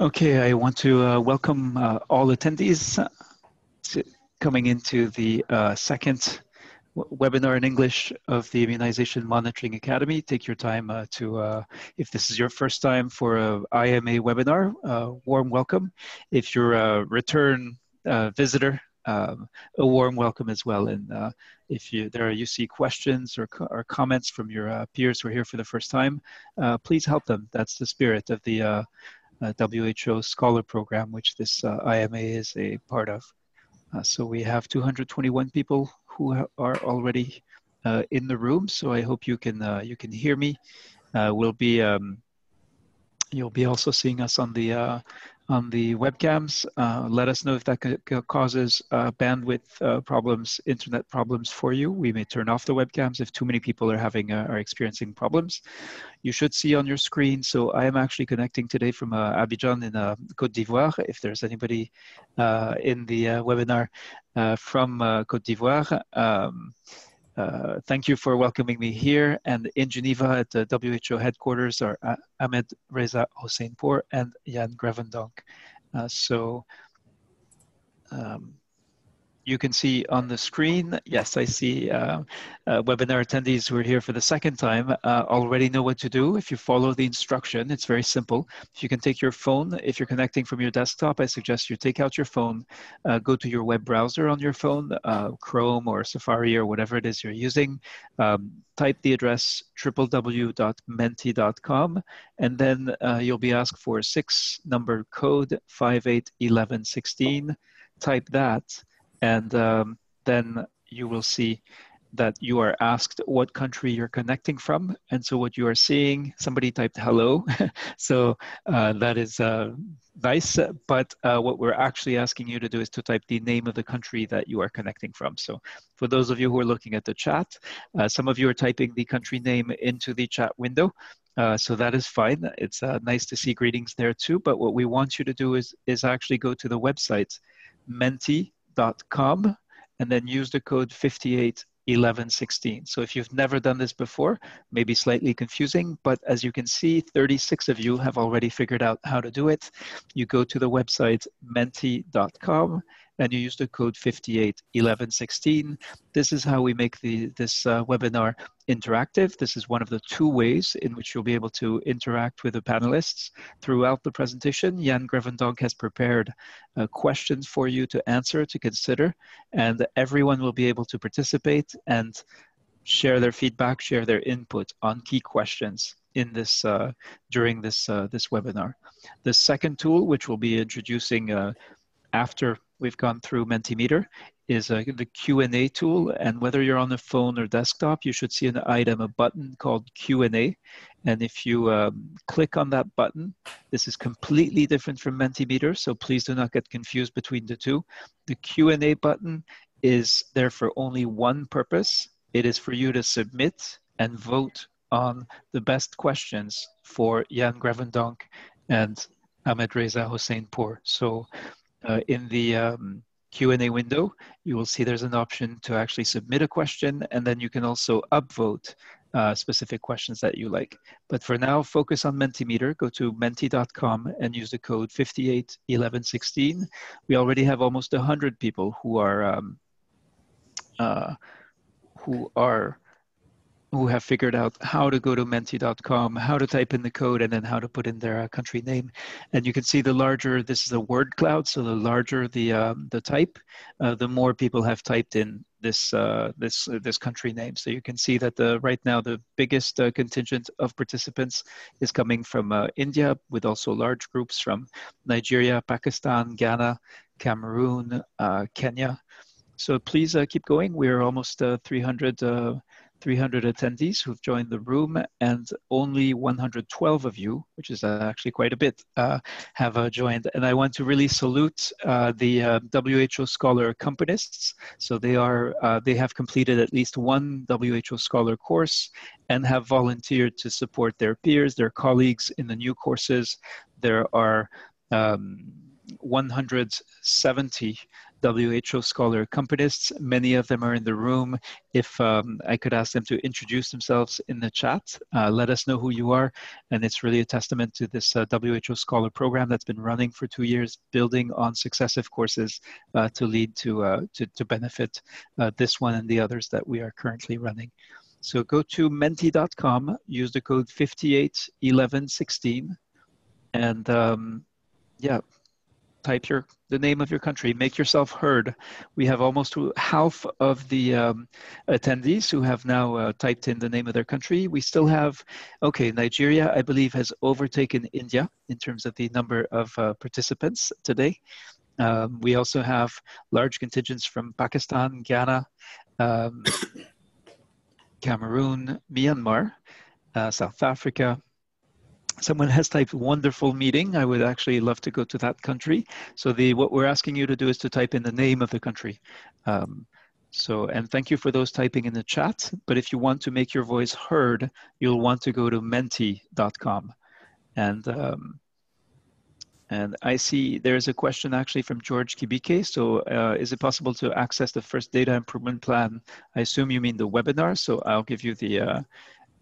Okay, I want to uh, welcome uh, all attendees to coming into the uh, second webinar in English of the Immunization Monitoring Academy. Take your time uh, to, uh, if this is your first time for an IMA webinar, uh, warm welcome. If you're a return visitor, um, a warm welcome as well. And if you there are you see questions or, or comments from your peers who are here for the first time, please help them. That's the spirit of the uh, WHO Scholar Program, which this uh, IMA is a part of. Uh, so we have 221 people who are already in the room. So I hope you can you can hear me. we'll be um, you'll be also seeing us on the on the webcams. Uh, let us know if that causes uh, bandwidth uh, problems, internet problems for you. We may turn off the webcams if too many people are having uh, are experiencing problems. You should see on your screen. So I am actually connecting today from uh, Abidjan in uh, Côte d'Ivoire. If there's anybody in the webinar from Côte d'Ivoire. Um, uh, thank you for welcoming me here. And in Geneva at the WHO headquarters are uh, Ahmed Reza Hossein-Pour and Jan Grevendonck. Uh, so um, you can see on the screen, yes, I see uh, uh, webinar attendees who are here for the second time uh, already know what to do. If you follow the instruction, it's very simple. If you can take your phone, if you're connecting from your desktop, I suggest you take out your phone, uh, go to your web browser on your phone, uh, Chrome or Safari or whatever it is you're using, um, type the address www.menti.com, and then uh, you'll be asked for six number code 581116. Type that and um, then you will see that you are asked what country you're connecting from. And so what you are seeing, somebody typed hello. so uh, that is uh, nice. But uh, what we're actually asking you to do is to type the name of the country that you are connecting from. So for those of you who are looking at the chat, uh, some of you are typing the country name into the chat window. Uh, so that is fine. It's uh, nice to see greetings there too. But what we want you to do is, is actually go to the website, menti com and then use the code 581116. So if you've never done this before, maybe slightly confusing, but as you can see, 36 of you have already figured out how to do it. You go to the website menti.com and you use the code 581116. This is how we make the, this uh, webinar interactive. This is one of the two ways in which you'll be able to interact with the panelists throughout the presentation. Jan Grevendonck has prepared uh, questions for you to answer, to consider, and everyone will be able to participate and share their feedback, share their input on key questions in this uh, during this uh, this webinar. The second tool, which we'll be introducing uh, after we've gone through Mentimeter is uh, the Q&A tool. And whether you're on the phone or desktop, you should see an item, a button called Q&A. And if you um, click on that button, this is completely different from Mentimeter. So please do not get confused between the two. The Q&A button is there for only one purpose. It is for you to submit and vote on the best questions for Jan Grevendonck and Ahmed Reza Hossein-Pour. So uh, in the um, Q&A window, you will see there's an option to actually submit a question, and then you can also upvote uh, specific questions that you like. But for now, focus on Mentimeter. Go to menti.com and use the code 581116. We already have almost 100 people who are um, uh, who are who have figured out how to go to menti.com, how to type in the code, and then how to put in their uh, country name. And you can see the larger, this is a word cloud, so the larger the, um, the type, uh, the more people have typed in this, uh, this, uh, this country name. So you can see that the, right now the biggest uh, contingent of participants is coming from uh, India, with also large groups from Nigeria, Pakistan, Ghana, Cameroon, Kenya. So please keep going. We're almost 300 300 attendees who've joined the room, and only 112 of you, which is uh, actually quite a bit, uh, have uh, joined. And I want to really salute uh, the uh, WHO Scholar accompanists. So they are uh, they have completed at least one WHO Scholar course and have volunteered to support their peers, their colleagues in the new courses. There are um, 170 WHO scholar accompanists. Many of them are in the room. If um, I could ask them to introduce themselves in the chat, uh, let us know who you are. And it's really a testament to this uh, WHO scholar program that's been running for two years, building on successive courses uh, to lead to, uh, to, to, benefit uh, this one and the others that we are currently running. So go to menti.com, use the code 581116, and um, yeah, type your the name of your country. Make yourself heard. We have almost half of the um, attendees who have now uh, typed in the name of their country. We still have okay nigeria i believe has overtaken india in terms of the number of uh, participants today. Um, we also have large contingents from pakistan ghana um, cameroon myanmar uh, south africa someone has typed wonderful meeting i would actually love to go to that country so the what we're asking you to do is to type in the name of the country um, so and thank you for those typing in the chat but if you want to make your voice heard you'll want to go to menti.com and um, and I see there's a question actually from George Kibike. So uh, is it possible to access the first data improvement plan? I assume you mean the webinar. So I'll give you the, uh,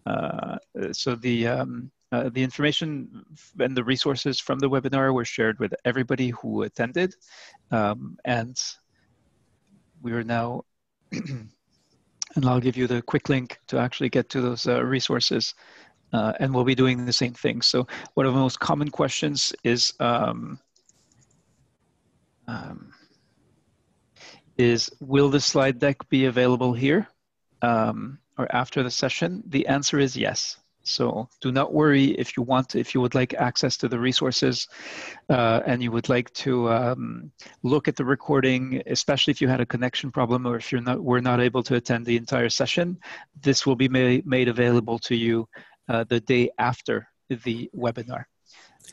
uh, so the, um, uh, the information and the resources from the webinar were shared with everybody who attended. Um, and we are now, and I'll give you the quick link to actually get to those uh, resources. Uh, and we'll be doing the same thing. So one of the most common questions is, um, um, is will the slide deck be available here um, or after the session? The answer is yes. So do not worry if you want, if you would like access to the resources uh, and you would like to um, look at the recording, especially if you had a connection problem or if you're not, were not able to attend the entire session, this will be made, made available to you uh, the day after the webinar.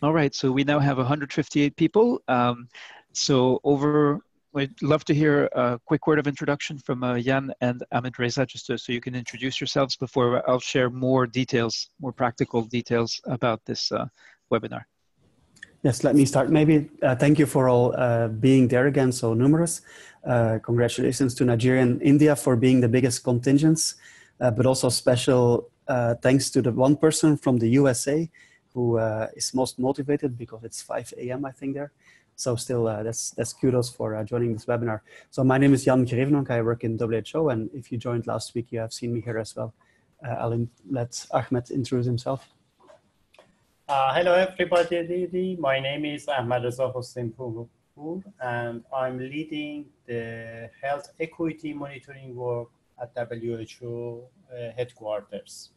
All right, so we now have 158 people. Um, so over I'd love to hear a quick word of introduction from uh, Jan and Ahmed Reza, just to, so you can introduce yourselves before I'll share more details, more practical details about this uh, webinar. Yes, let me start. Maybe uh, thank you for all uh, being there again, so numerous. Uh, congratulations to Nigeria and India for being the biggest contingents, uh, but also special thanks to the one person from the USA who is most motivated because it's 5 a.m. I think there. So still, uh, that's, that's kudos for uh, joining this webinar. So my name is Jan Grevendonck. I work in WHO. And if you joined last week, you have seen me here as well. Uh, I'll let Ahmed introduce himself. Uh, hello, everybody. My name is Ahmed Reza Hossein and I'm leading the health equity monitoring work at WHO uh, headquarters.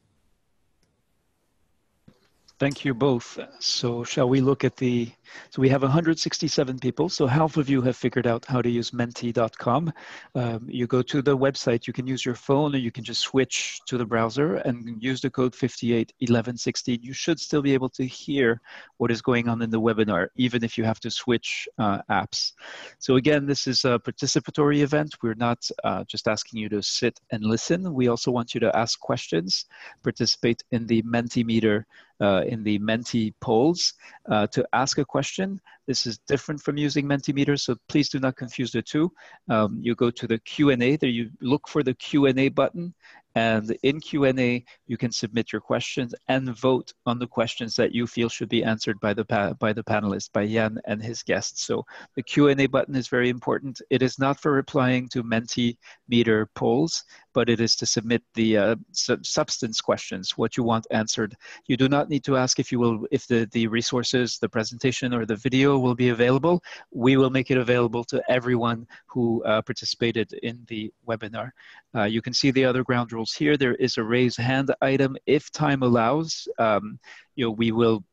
Thank you both. So shall we look at the, so we have 167 people. So half of you have figured out how to use menti.com. Um, you go to the website, you can use your phone or you can just switch to the browser and use the code 581116. You should still be able to hear what is going on in the webinar, even if you have to switch uh, apps. So again, this is a participatory event. We're not uh, just asking you to sit and listen. We also want you to ask questions, participate in the Mentimeter in the Menti polls uh, to ask a question. This is different from using Mentimeter, so please do not confuse the two. Um, you go to the Q&A, there you look for the Q&A button, and in Q&A, you can submit your questions and vote on the questions that you feel should be answered by the, by the panelists, by Jan and his guests. So the Q&A button is very important. It is not for replying to Mentimeter polls, but it is to submit the uh, sub substance questions, what you want answered. You do not need to ask if you will, if the, the resources, the presentation or the video will be available. We will make it available to everyone who uh, participated in the webinar. Uh, you can see the other ground rules here. There is a raise hand item. If time allows, um, you know, we will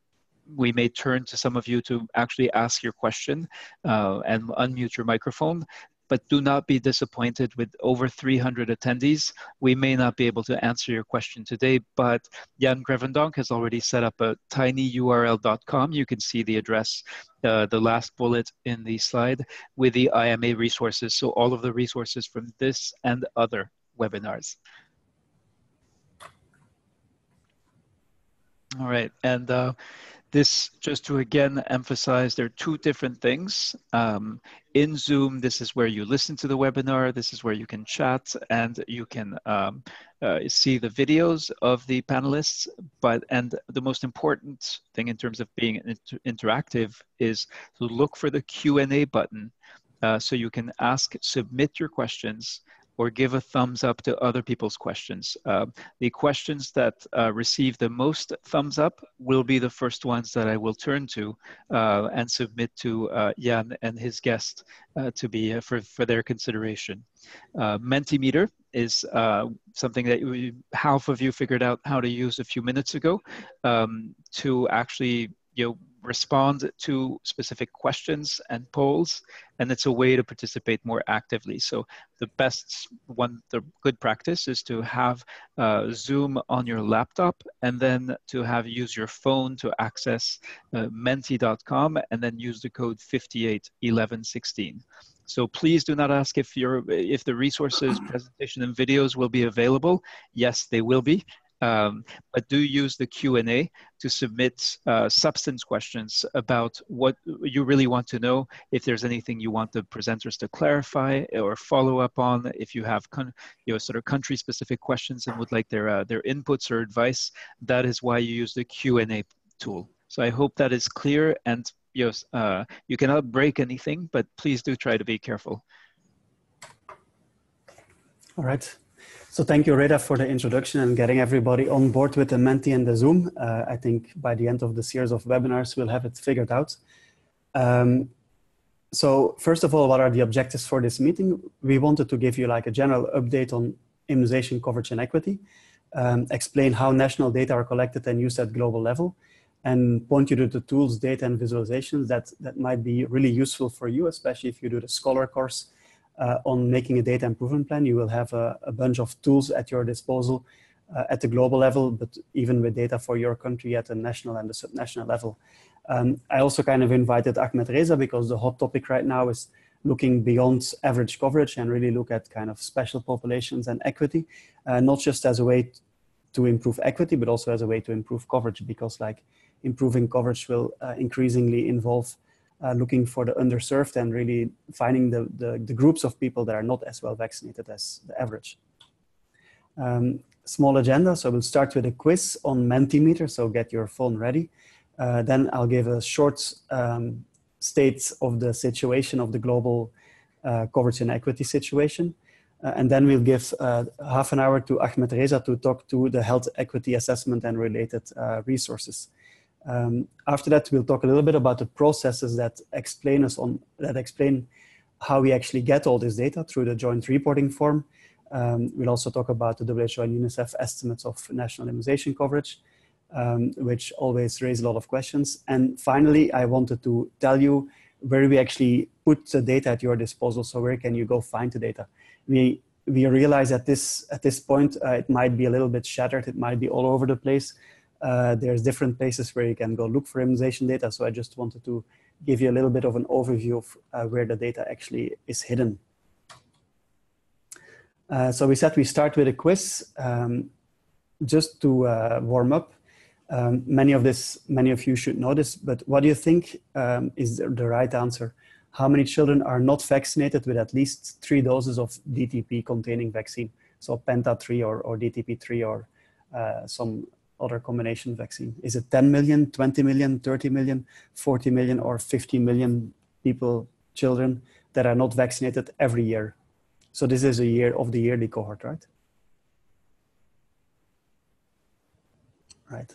we may turn to some of you to actually ask your question uh, and unmute your microphone but do not be disappointed with over 300 attendees. We may not be able to answer your question today, but Jan Grevendonck has already set up a tinyurl.com. You can see the address, uh, the last bullet in the slide with the IMA resources. So all of the resources from this and other webinars. All right, and uh, this, just to again emphasize, there are two different things. Um, in Zoom, this is where you listen to the webinar, this is where you can chat and you can um, uh, see the videos of the panelists. But, and the most important thing in terms of being inter interactive is to look for the Q&A button uh, so you can ask, submit your questions or give a thumbs up to other people's questions. Uh, the questions that uh, receive the most thumbs up will be the first ones that I will turn to uh, and submit to uh, Jan and his guest uh, to be uh, for, for their consideration. Mentimeter is something that we, half of you figured out how to use a few minutes ago um, to actually you know, respond to specific questions and polls and it's a way to participate more actively. So the best one the good practice is to have uh, zoom on your laptop and then to have use your phone to access uh, menti.com and then use the code 581116 so please do not ask if your if the resources presentation and videos will be available. Yes they will be um, but do use the Q&A to submit uh, substance questions about what you really want to know, if there's anything you want the presenters to clarify or follow up on, if you have you know, sort of country-specific questions and would like their, uh, their inputs or advice, that is why you use the Q&A tool. So I hope that is clear and yes, uh, you cannot break anything, but please do try to be careful. All right. So thank you, Reda, for the introduction and getting everybody on board with the Menti and the Zoom. Uh, I think by the end of the series of webinars, we'll have it figured out. Um, so first of all, what are the objectives for this meeting? We wanted to give you like a general update on immunization coverage and equity, um, explain how national data are collected and used at global level, and point you to the tools, data, and visualizations that, that might be really useful for you, especially if you do the Scholar course uh, on making a data improvement plan. You will have a, a bunch of tools at your disposal uh, at the global level, but even with data for your country at the national and the subnational level. Um, I also kind of invited Ahmed Reza because the hot topic right now is looking beyond average coverage and really look at kind of special populations and equity, uh, not just as a way to improve equity, but also as a way to improve coverage because like improving coverage will uh, increasingly involve uh, looking for the underserved and really finding the, the, the, groups of people that are not as well vaccinated as the average. Um, small agenda, so we'll start with a quiz on Mentimeter, so get your phone ready. Uh, then I'll give a short um, state of the situation of the global uh, coverage and equity situation. Uh, and then we'll give uh, half an hour to Ahmed Reza to talk to the health equity assessment and related resources. Um, after that, we'll talk a little bit about the processes that explain us on that explain how we actually get all this data through the joint reporting form. Um, we'll also talk about the WHO and UNICEF estimates of national immunization coverage, um, which always raise a lot of questions. And finally, I wanted to tell you where we actually put the data at your disposal. So where can you go find the data? We we realize at this at this point uh, it might be a little bit shattered. It might be all over the place. Uh, there's different places where you can go look for immunization data. So I just wanted to give you a little bit of an overview of uh, where the data actually is hidden. Uh, so we said we start with a quiz um, just to uh, warm up. Um, many of this, many of you should know this, but what do you think um, is the, right answer? How many children are not vaccinated with at least three doses of DTP containing vaccine? So Penta 3 or, or DTP 3 or uh, some other combination vaccine? Is it 10 million, 20 million, 30 million, 40 million, or 50 million people, children that are not vaccinated every year? So this is a year of the yearly cohort, right? Right.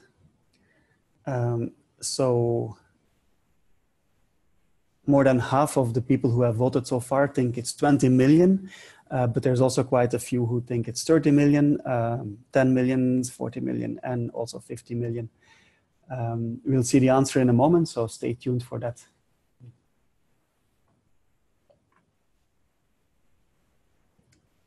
Um, so more than half of the people who have voted so far think it's 20 million. Uh, but there's also quite a few who think it's 30 million, um, 10 million, 40 million, and also 50 million. Um, we'll see the answer in a moment, so stay tuned for that.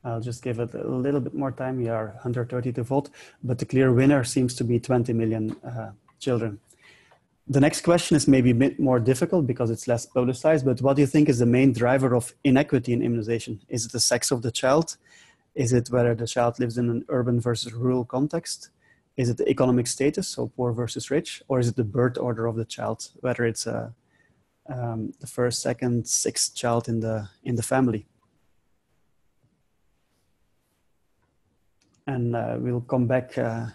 I'll just give it a little bit more time. We are 130 to vote, but the clear winner seems to be 20 million uh, children. The next question is maybe a bit more difficult because it's less publicized, but what do you think is the main driver of inequity in immunization? Is it the sex of the child? Is it whether the child lives in an urban versus rural context? is it the economic status, so poor versus rich, or is it the birth order of the child, whether it's a, uh, um, the first, second, sixth child in the in the family? And uh, we'll come back uh,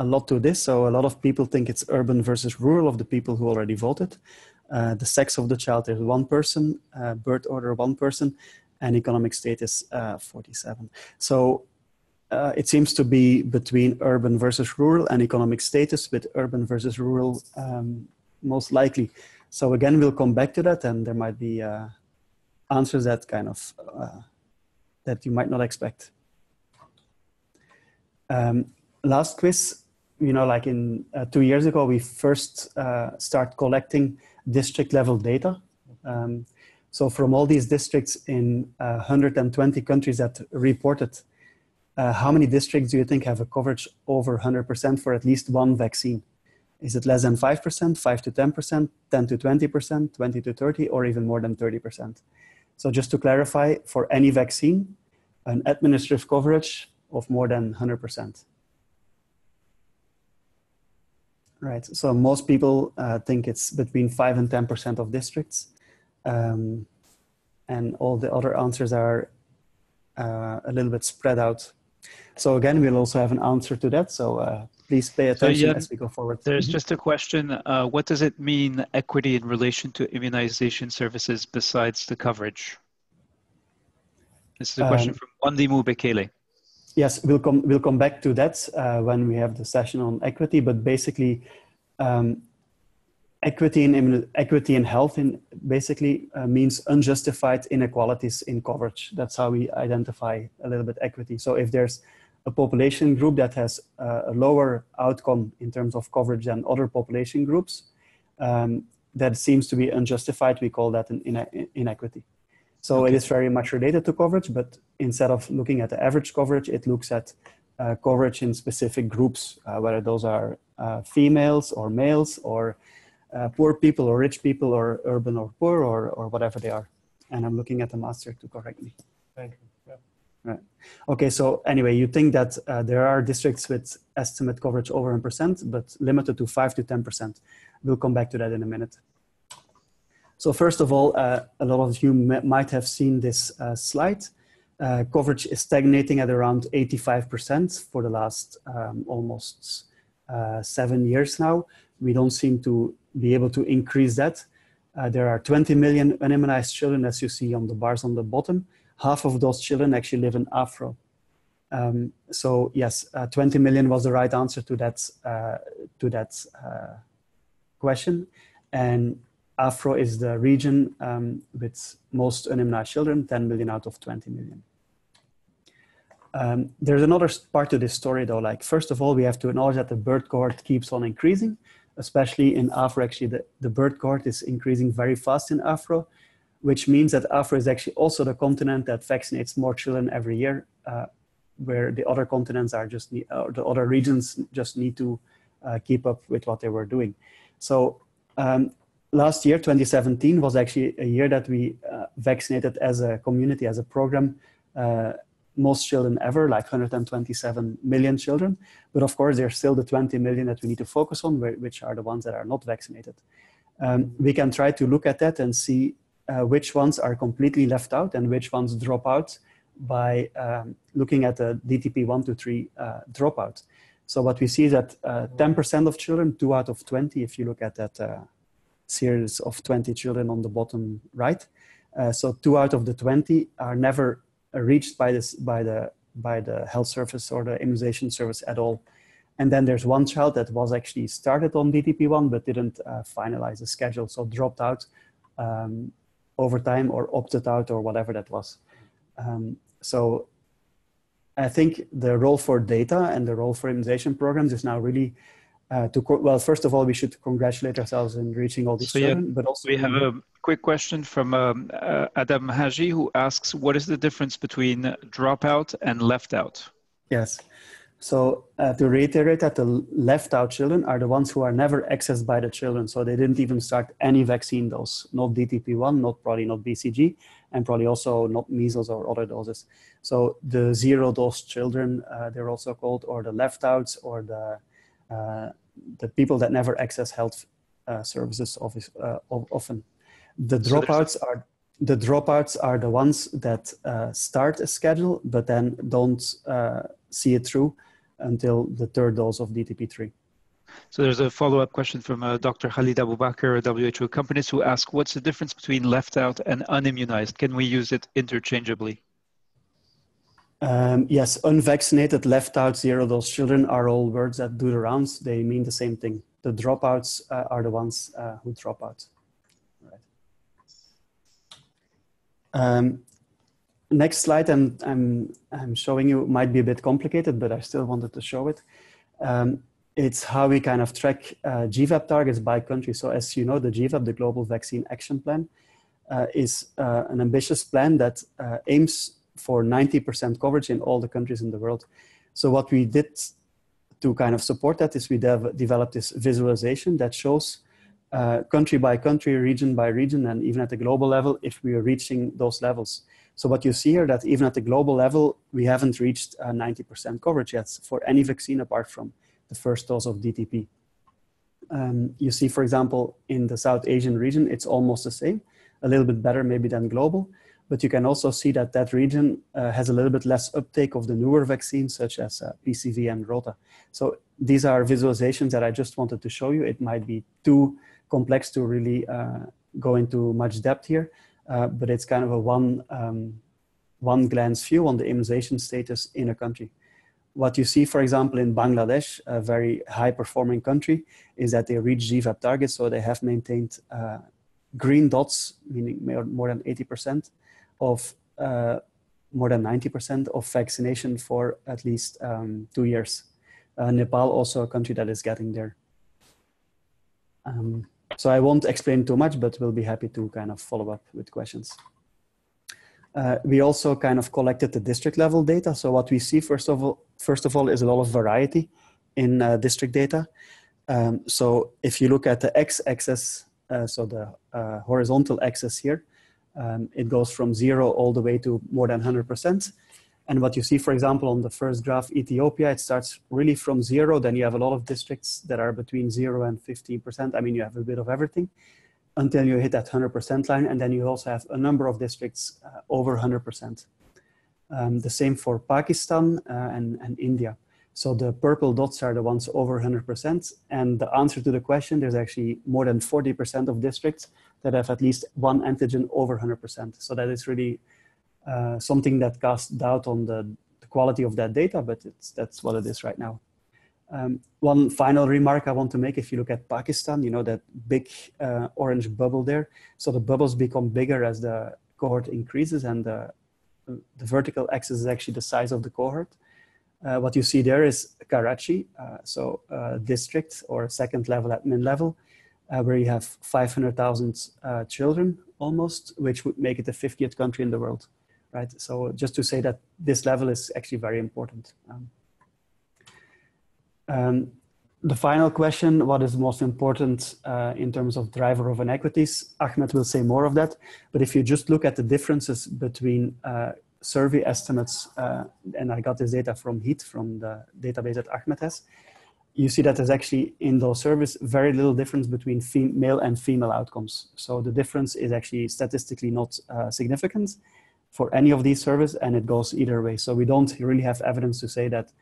a lot to this. So a lot of people think it's urban versus rural of the people who already voted. Uh, the sex of the child is one person, uh, birth order one person, and economic status uh, 47. So uh, it seems to be between urban versus rural and economic status with urban versus rural um, most likely. So again, we'll come back to that and there might be uh, answers that kind of, uh, that you might not expect. Um, last quiz, you know, like in uh, two years ago, we first uh, start collecting district level data. Um, so from all these districts in 120 uh, countries that reported uh, how many districts do you think have a coverage over 100% for at least one vaccine? Is it less than 5%, 5 to 10%, 10 to 20%, 20 to 30, or even more than 30%? So just to clarify, for any vaccine, an administrative coverage of more than 100%. Right, so most people uh, think it's between 5 and 10% of districts. Um, and all the other answers are uh, a little bit spread out so again, we'll also have an answer to that. So uh, please pay attention so, yeah, as we go forward. There's mm-hmm. just a question. Uh, what does it mean, equity in relation to immunization services besides the coverage? This is a question um, from Wandimu Bekele. Yes, we'll come, we'll come back to that uh, when we have the session on equity, but basically um, equity in equity in health in basically uh, means unjustified inequalities in coverage. That's how we identify a little bit equity. So if there's a population group that has uh, a lower outcome in terms of coverage than other population groups, um, that seems to be unjustified. We call that an ine inequity. So okay. it is very much related to coverage, but instead of looking at the average coverage, it looks at uh, coverage in specific groups, uh, whether those are uh, females or males or uh, poor people or rich people or urban or poor or, or whatever they are. And I'm looking at the master to correct me. Thank you. Yeah. Right. Okay, so anyway, you think that uh, there are districts with estimate coverage over 1%, but limited to 5 to 10%. We'll come back to that in a minute. So first of all, uh, a lot of you might have seen this uh, slide. Uh, coverage is stagnating at around 85% for the last um, almost uh, seven years now. We don't seem to be able to increase that. Uh, there are 20 million unimmunized children, as you see on the bars on the bottom. Half of those children actually live in Afro. Um, so yes, uh, 20 million was the right answer to that, to that question. And Afro is the region um, with most unimmunized children, 10 million out of 20 million. Um, there's another part to this story though, like first of all, we have to acknowledge that the birth cohort keeps on increasing especially in Afro, actually the, the birth cohort is increasing very fast in Afro, which means that Afro is actually also the continent that vaccinates more children every year, uh, where the other continents are just, need, uh, the other regions just need to uh, keep up with what they were doing. So um, last year, 2017, was actually a year that we uh, vaccinated as a community, as a program, uh, most children ever, like 127 million children. But of course, there's still the 20 million that we need to focus on, which are the ones that are not vaccinated. Um, we can try to look at that and see uh, which ones are completely left out and which ones drop out by um, looking at the DTP 1 to 3 uh, dropout. So what we see is that 10% uh, of children, 2 out of 20, if you look at that uh, series of 20 children on the bottom right, uh, so 2 out of the 20 are never reached by this by the by the health service or the immunization service at all. And then there's one child that was actually started on DTP1 but didn't uh, finalize the schedule, so dropped out um, over time or opted out or whatever that was. Um, so I think the role for data and the role for immunization programs is now really uh, to well, first of all, we should congratulate ourselves in reaching all these so, children, yeah, but also we have a quick question from um, uh, Adam Haji who asks, "What is the difference between dropout and left out?" Yes, So uh, to reiterate that the left out children are the ones who are never accessed by the children. So they didn't even start any vaccine dose, not DTP1, not probably not BCG, and probably also not measles or other doses. So the zero dose children, uh, they're also called, or the left outs, or the, uh, the people that never access health uh, services uh, often. The dropouts so are the dropouts are the ones that uh, start a schedule but then don't see it through until the third dose of DTP3. So there's a follow-up question from uh, Dr. Khalid Abubakar, WHO companies, who ask, what's the difference between left out and unimmunized? Can we use it interchangeably? Um, yes, unvaccinated, left out, zero dose children are all words that do the rounds. They mean the same thing. The dropouts uh, are the ones uh, who drop out. Right. Um, next slide I'm, I'm, I'm showing you might be a bit complicated, but I still wanted to show it. Um, it's how we kind of track uh, GVAP targets by country. So as you know, the GVAP, the Global Vaccine Action Plan, uh, is uh, an ambitious plan that uh, aims for 90% coverage in all the countries in the world. So what we did to kind of support that is we dev developed this visualization that shows uh, country by country, region by region, and even at the global level, if we are reaching those levels. So what you see here that even at the global level, we haven't reached 90% uh, coverage yet for any vaccine apart from the first dose of DTP. Um, you see, for example, in the South Asian region, it's almost the same, a little bit better maybe than global, but you can also see that that region uh, has a little bit less uptake of the newer vaccines such as uh, PCV and Rota. So these are visualizations that I just wanted to show you. It might be too complex to really uh, go into much depth here, uh, but it's kind of a one, um, one glance view on the immunization status in a country. What you see, for example, in Bangladesh, a very high performing country, is that they reach GVAP targets, so they have maintained uh, green dots, meaning more than 80% of uh, more than 90% of vaccination for at least um, two years. Uh, Nepal also a country that is getting there. Um, so I won't explain too much, but we'll be happy to kind of follow up with questions. Uh, we also kind of collected the district level data. So what we see first of all, first of all, is a lot of variety in uh, district data. Um, so if you look at the x-axis, uh, so the uh, horizontal axis here, um, it goes from zero all the way to more than 100%. And what you see, for example, on the first graph, Ethiopia, it starts really from zero. Then you have a lot of districts that are between zero and 15%. I mean, you have a bit of everything until you hit that 100% line. And then you also have a number of districts uh, over 100%. Um, the same for Pakistan uh, and, and India. So the purple dots are the ones over 100%. And the answer to the question, there's actually more than 40% of districts that have at least one antigen over 100%. So that is really uh, something that casts doubt on the, the, quality of that data, but that's what it is right now. Um, one final remark I want to make, if you look at Pakistan, you know, that big uh, orange bubble there. So the bubbles become bigger as the cohort increases and the, the vertical axis is actually the size of the cohort. Uh, what you see there is Karachi, uh, so uh, district or second level admin level, where you have 500,000 uh, children almost, which would make it the 50th country in the world right? So just to say that this level is actually very important. Um, um, the final question, what is most important uh, in terms of driver of inequities? Ahmed will say more of that, but if you just look at the differences between uh, survey estimates, uh, and I got this data from HEAT, from the database that Ahmed has, you see that there's actually in those surveys very little difference between male and female outcomes. So the difference is actually statistically not uh, significant for any of these services and it goes either way. So we don't really have evidence to say that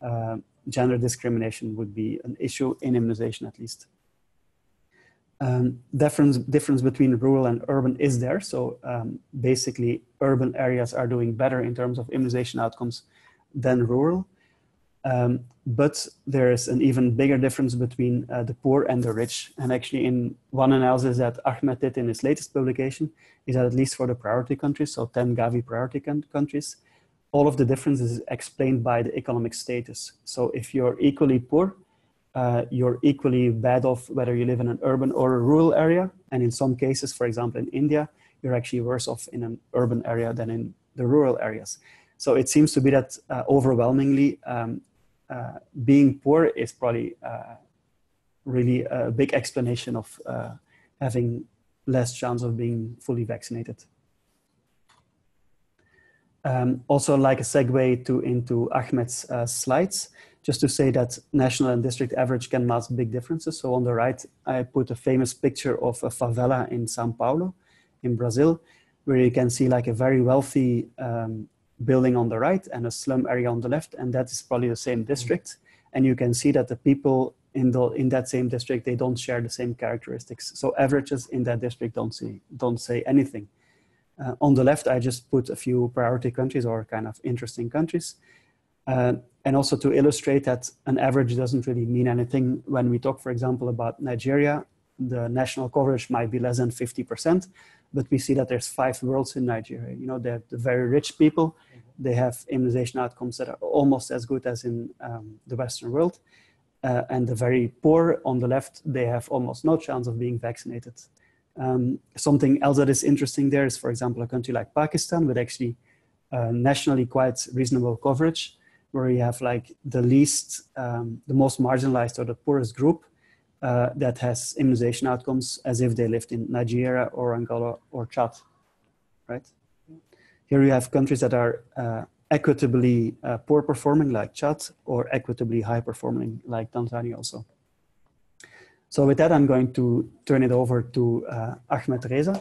uh, gender discrimination would be an issue in immunization at least. Um, difference, difference between rural and urban is there. So um, basically urban areas are doing better in terms of immunization outcomes than rural. Um, but there is an even bigger difference between uh, the poor and the rich. And actually, in one analysis that Ahmed did in his latest publication, is that at least for the priority countries, so 10 Gavi priority countries, all of the difference is explained by the economic status. So if you're equally poor, uh, you're equally bad off whether you live in an urban or a rural area. And in some cases, for example, in India, you're actually worse off in an urban area than in the rural areas. So it seems to be that uh, overwhelmingly, um, uh, being poor is probably uh, really a big explanation of uh, having less chance of being fully vaccinated. Um, also like a segue to into Ahmed's uh, slides, just to say that national and district average can mask big differences. So on the right, I put a famous picture of a favela in Sao Paulo in Brazil, where you can see like a very wealthy um, building on the right and a slum area on the left, and that is probably the same district. And you can see that the people in the in that same district they don't share the same characteristics. So averages in that district don't see don't say anything. Uh, on the left, I just put a few priority countries or kind of interesting countries. Uh, and also to illustrate that an average doesn't really mean anything when we talk, for example, about Nigeria, the national coverage might be less than 50%, but we see that there's five worlds in Nigeria. You know, they have the very rich people, they have immunization outcomes that are almost as good as in um, the Western world. Uh, and the very poor on the left, they have almost no chance of being vaccinated. Um, something else that is interesting there is, for example, a country like Pakistan with actually uh, nationally quite reasonable coverage, where you have like the least, um, the most marginalized or the poorest group uh, that has immunization outcomes as if they lived in Nigeria or Angola or Chad, right? Here you have countries that are uh, equitably uh, poor performing like Chad or equitably high performing like Tanzania also. So with that, I'm going to turn it over to uh, Ahmed Reza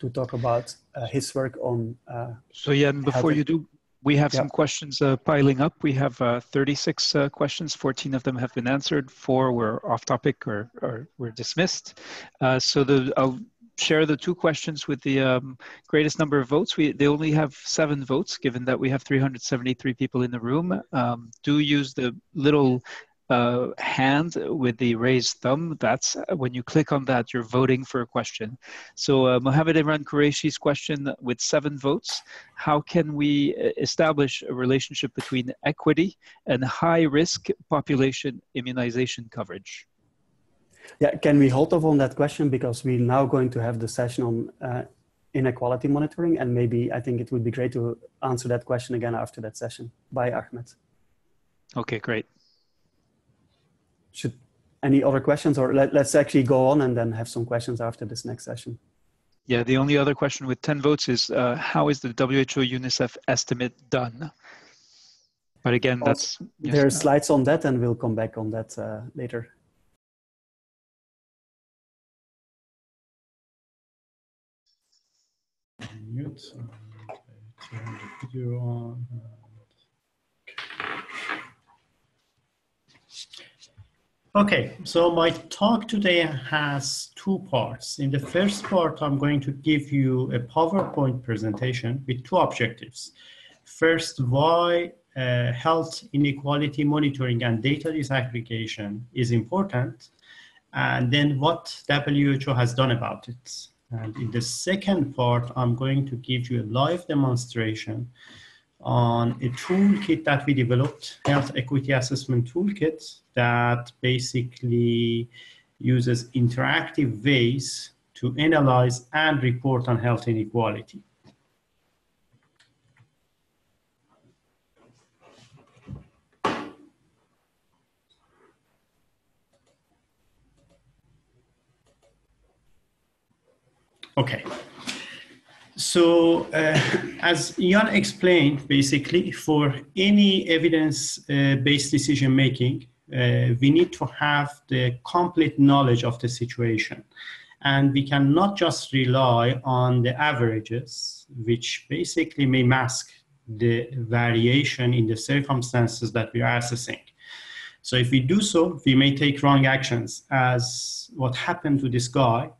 to talk about uh, his work on. Uh, so yeah, before you do, we have some questions uh, piling up. We have uh, 36 uh, questions. 14 of them have been answered. Four were off topic or, or were dismissed. Uh, so the, I'll share the two questions with the um, greatest number of votes. We, they only have seven votes, given that we have 373 people in the room. Um, do use the little uh, hand with the raised thumb. That's uh, when you click on that, you're voting for a question. So uh, Mohammed Imran Qureshi's question with seven votes, how can we uh, establish a relationship between equity and high risk population immunization coverage? Yeah, can we hold off on that question because we're now going to have the session on uh, inequality monitoring and maybe I think it would be great to answer that question again after that session by Ahmed. Okay, great should any other questions or let, let's actually go on and then have some questions after this next session. Yeah, the only other question with 10 votes is uh, how is the WHO UNICEF estimate done? But again, that's... Yes, there are slides on that and we'll come back on that uh, later. Mute. Turn the video on. Okay, so my talk today has two parts. In the first part, I'm going to give you a PowerPoint presentation with two objectives. First, why uh, health inequality monitoring and data disaggregation is important, and then what WHO has done about it. And in the second part, I'm going to give you a live demonstration on a toolkit that we developed, Health Equity Assessment Toolkit, that basically uses interactive ways to analyze and report on health inequality. Okay. So uh, as Jan explained, basically for any evidence-based uh, decision making, uh, we need to have the complete knowledge of the situation. And we cannot just rely on the averages, which basically may mask the variation in the circumstances that we are assessing. So if we do so, we may take wrong actions as what happened to this guy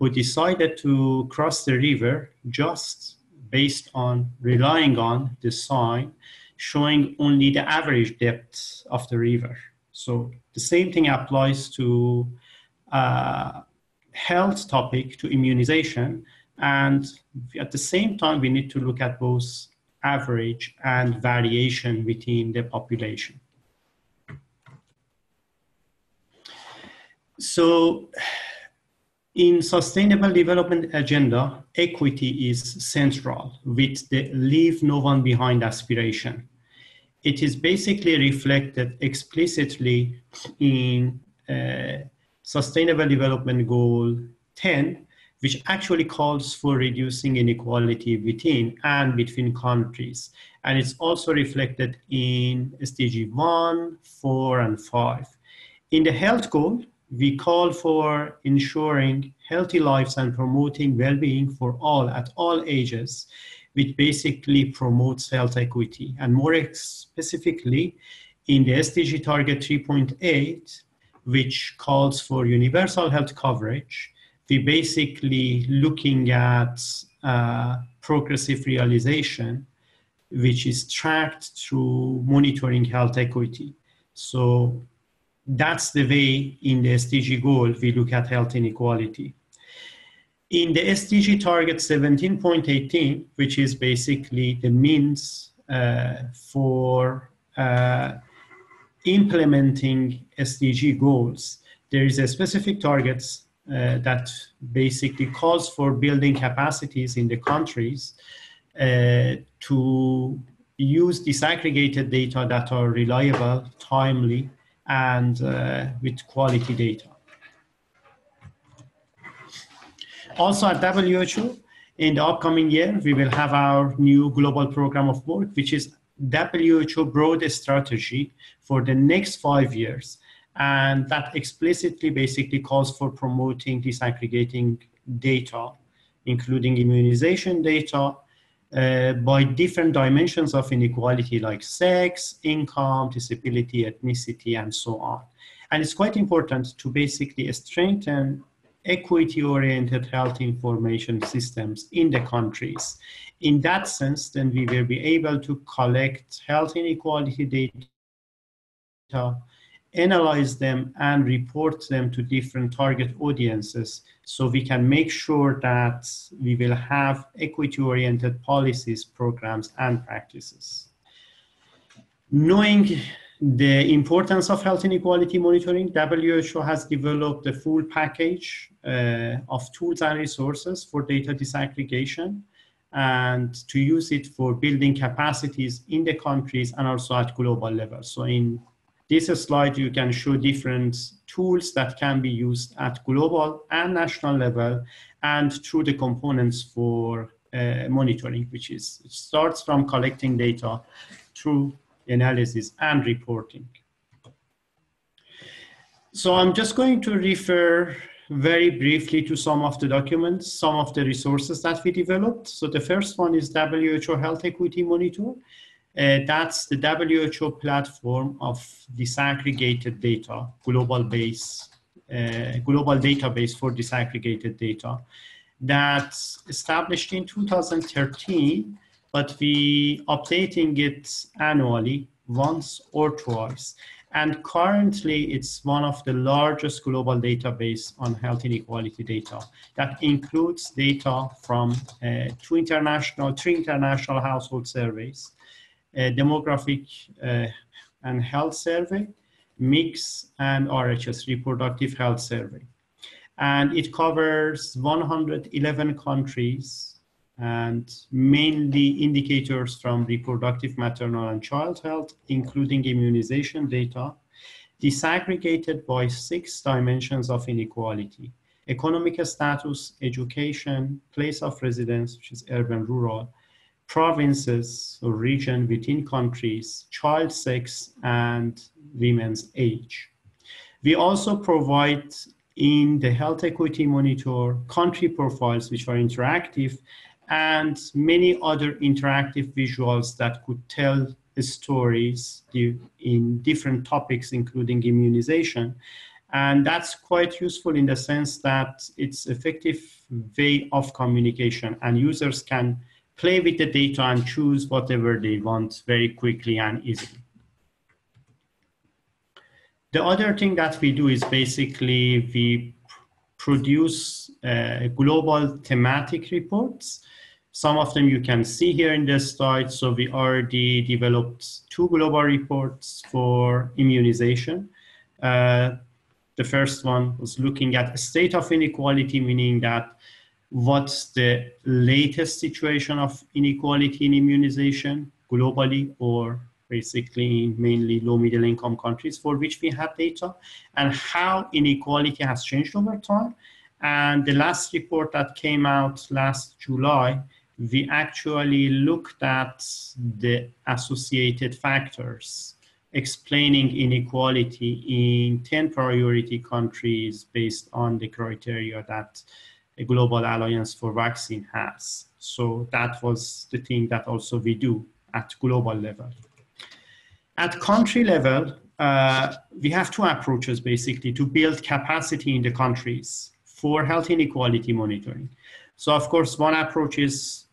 who decided to cross the river just based on relying on the sign showing only the average depth of the river. So the same thing applies to uh, health topic, to immunization. And at the same time, we need to look at both average and variation within the population. So in Sustainable Development Agenda, equity is central with the leave no one behind aspiration. it is basically reflected explicitly in uh, Sustainable Development Goal 10, which actually calls for reducing inequality within and between countries. And it's also reflected in SDG 1, 4, and 5. In the health goal, we call for ensuring healthy lives and promoting well-being for all at all ages, which basically promotes health equity. And more specifically, in the SDG target 3.8, which calls for universal health coverage, we basically looking at uh, progressive realization, which is tracked through monitoring health equity. So that's the way in the SDG goal we look at health inequality. In the SDG target 17.18, which is basically the means uh, for uh, implementing SDG goals, there is a specific targets uh, that basically calls for building capacities in the countries uh, to use disaggregated data that are reliable, timely, and uh, with quality data. Also at WHO, in the upcoming year, we will have our new global program of work, which is WHO broad strategy for the next five years. And that explicitly basically calls for promoting disaggregating data, including immunization data, uh, by different dimensions of inequality like sex, income, disability, ethnicity, and so on. And it's quite important to basically strengthen equity-oriented health information systems in the countries. In that sense, then we will be able to collect health inequality data analyze them and report them to different target audiences so we can make sure that we will have equity-oriented policies, programs, and practices. Knowing the importance of health inequality monitoring, WHO has developed a full package uh, of tools and resources for data disaggregation and to use it for building capacities in the countries and also at global level. So in this slide, you can show different tools that can be used at global and national level and through the components for uh, monitoring, which is, starts from collecting data through analysis and reporting. So I'm just going to refer very briefly to some of the documents, some of the resources that we developed. So the first one is WHO Health Equity Monitor. Uh, that's the WHO platform of disaggregated data, global base, uh, global database for disaggregated data. That's established in 2013, but we updating it annually once or twice. And currently it's one of the largest global database on health inequality data. That includes data from uh, two international, three international household surveys, demographic uh, and health survey, MICS and RHS, reproductive health survey. And it covers 111 countries and mainly indicators from reproductive, maternal, and child health, including immunization data, disaggregated by six dimensions of inequality economic status, education, place of residence, which is urban, rural, provinces or region within countries, child sex, and women's age. We also provide in the health equity monitor country profiles which are interactive and many other interactive visuals that could tell stories in different topics including immunization and that's quite useful in the sense that it's effective way of communication and users can play with the data and choose whatever they want very quickly and easily. The other thing that we do is basically we produce uh, global thematic reports. Some of them you can see here in this slide. So we already developed two global reports for immunization. Uh, the first one was looking at a state of inequality, meaning that what's the latest situation of inequality in immunization globally or basically in mainly low middle income countries for which we have data, and how inequality has changed over time. And the last report that came out last July, we actually looked at the associated factors explaining inequality in 10 priority countries based on the criteria that the Global Alliance for Vaccine has. So that was the thing that also we do at global level. At country level, uh, we have two approaches basically to build capacity in the countries for health inequality monitoring. So of course, one approach is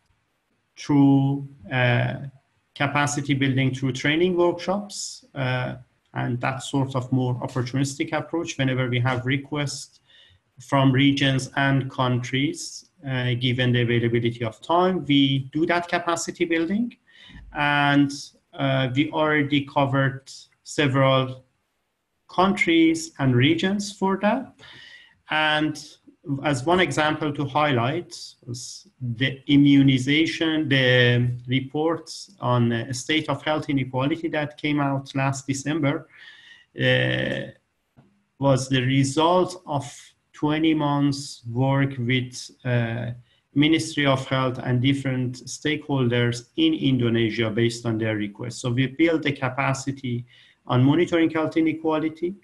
through uh, capacity building through training workshops, uh, and that sort of more opportunistic approach whenever we have requests from regions and countries, uh, given the availability of time, we do that capacity building. And uh, we already covered several countries and regions for that. And as one example to highlight the immunization, the reports on uh, state of health inequality that came out last December uh, was the result of 20 months work with uh, Ministry of Health and different stakeholders in Indonesia based on their requests. So we built the capacity on monitoring health inequality,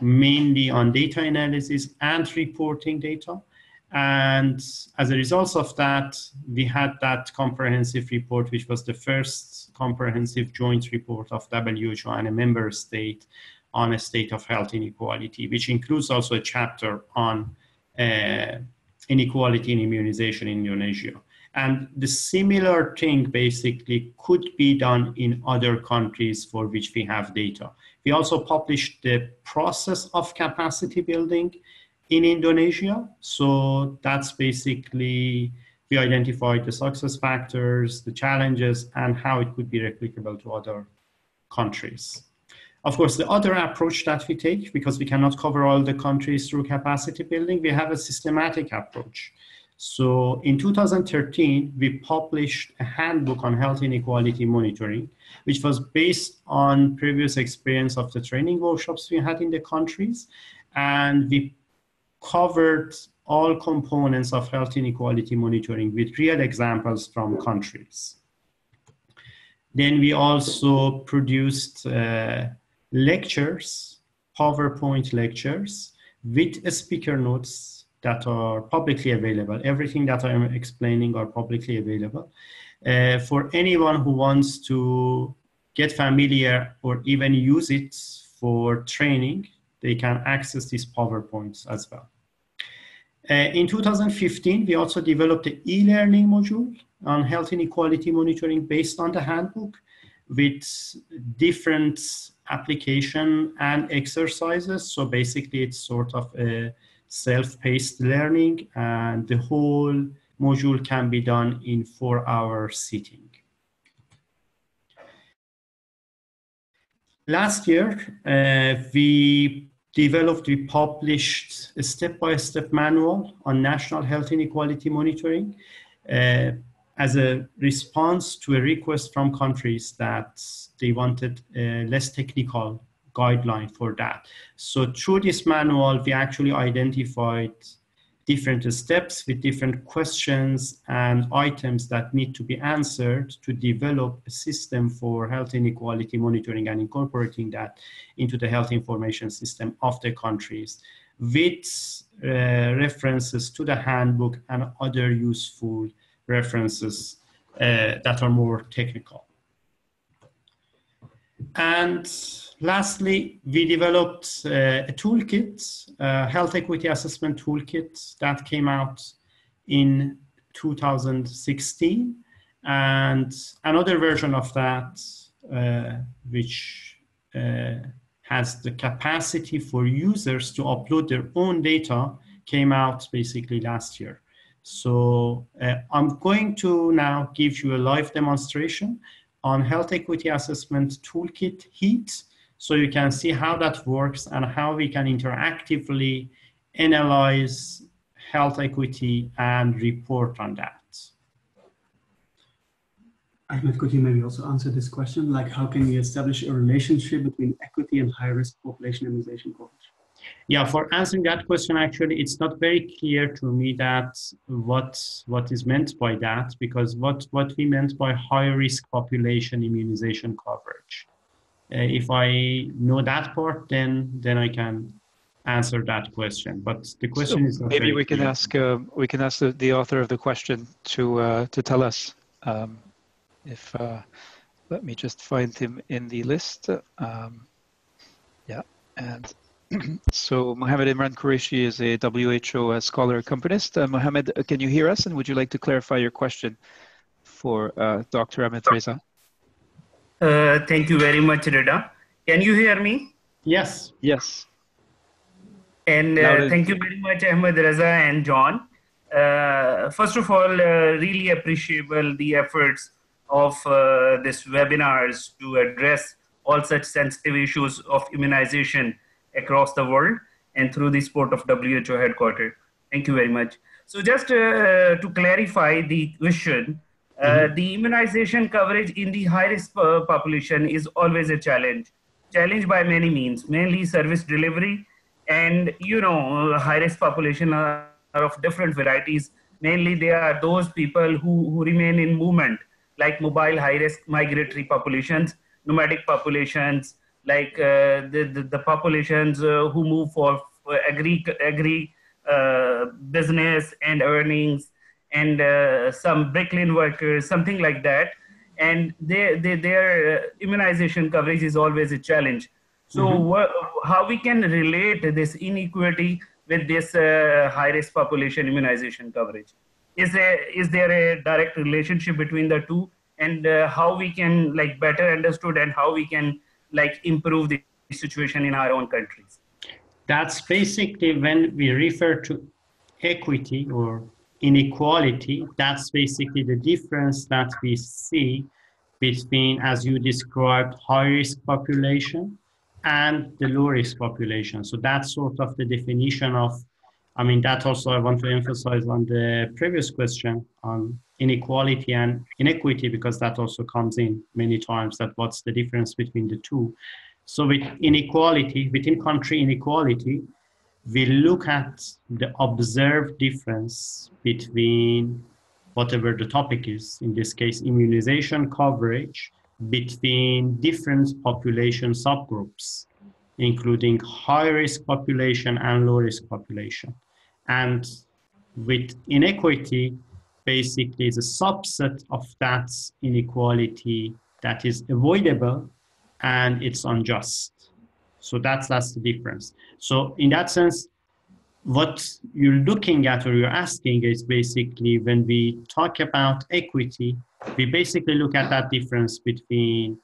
mainly on data analysis and reporting data. And as a result of that, we had that comprehensive report, which was the first comprehensive joint report of WHO and a member state on a state of health inequality, which includes also a chapter on uh, inequality in immunization in Indonesia. And the similar thing basically could be done in other countries for which we have data. We also published the process of capacity building in Indonesia. So that's basically, we identified the success factors, the challenges, and how it could be replicable to other countries. Of course, the other approach that we take, because we cannot cover all the countries through capacity building, we have a systematic approach. So in 2013, we published a handbook on health inequality monitoring, which was based on previous experience of the training workshops we had in the countries. And we covered all components of health inequality monitoring with real examples from countries. Then we also produced uh, lectures, PowerPoint lectures with speaker notes that are publicly available. Everything that I'm explaining are publicly available. Uh, for anyone who wants to get familiar or even use it for training, they can access these PowerPoints as well. Uh, in 2015, we also developed the e-learning module on health inequality monitoring based on the handbook with different application and exercises. So basically it's sort of a self-paced learning and the whole module can be done in four hour sitting. Last year, uh, we developed, we published a step-by-step -step manual on national health inequality monitoring. Uh, as a response to a request from countries that they wanted a less technical guideline for that. So through this manual, we actually identified different steps with different questions and items that need to be answered to develop a system for health inequality monitoring and incorporating that into the health information system of the countries with uh, references to the handbook and other useful references uh, that are more technical. And lastly, we developed uh, a toolkit, a health equity assessment toolkit that came out in 2016. And another version of that, uh, which uh, has the capacity for users to upload their own data, came out basically last year. So uh, I'm going to now give you a live demonstration on Health Equity Assessment Toolkit HEAT, so you can see how that works and how we can interactively analyze health equity and report on that. Ahmed, could you maybe also answer this question? Like, how can we establish a relationship between equity and high-risk population immunization coverage? Yeah, for answering that question, actually, it's not very clear to me that what what is meant by that, because what what we meant by high-risk population immunization coverage. Uh, if I know that part, then then I can answer that question. But the question so is maybe we can clear. ask uh, we can ask the, the, author of the question to uh, to tell us um, if. Uh, let me just find him in the list. Um, yeah, and so Mohammed Imran Qureshi is a WHO scholar accompanist. Uh, Mohammed, uh, can you hear us? And would you like to clarify your question for uh, Dr. Ahmed Reza? Uh, thank you very much, Reda. Can you hear me? Yes. Yes. And uh, thank you very much, Ahmed Reza and John. Uh, first of all, really appreciable the efforts of this webinars to address all such sensitive issues of immunization across the world and through the support of WHO headquarters. Thank you very much. So just uh, to clarify the question, uh, mm-hmm. the immunization coverage in the high-risk population is always a challenge. Challenge by many means, mainly service delivery, and you know, high-risk population are, are of different varieties. Mainly, they are those people who, who remain in movement, like mobile high-risk migratory populations, nomadic populations, like uh, the, the, the populations uh, who move for, for agri agri uh, business and earnings and some bricklayer workers, something like that. And they, they, their immunization coverage is always a challenge. So mm-hmm. how we can relate this inequity with this uh, high risk population immunization coverage? Is there, is there a direct relationship between the two and uh, how we can like better understood and how we can like improve the situation in our own countries. That's basically when we refer to equity or inequality, that's basically the difference that we see between, as you described, high risk population and the low risk population. So that's sort of the definition of, I mean, that also I want to emphasize on the previous question on inequality and inequity because that also comes in many times that what's the difference between the two. So with inequality within country inequality we look at the observed difference between whatever the topic is in this case immunization coverage between different population subgroups including high risk population and low risk population. And with inequity basically is a subset of that inequality that is avoidable and it's unjust. So that's that's the difference. So in that sense, what you're looking at or you're asking is basically when we talk about equity, we basically look at that difference between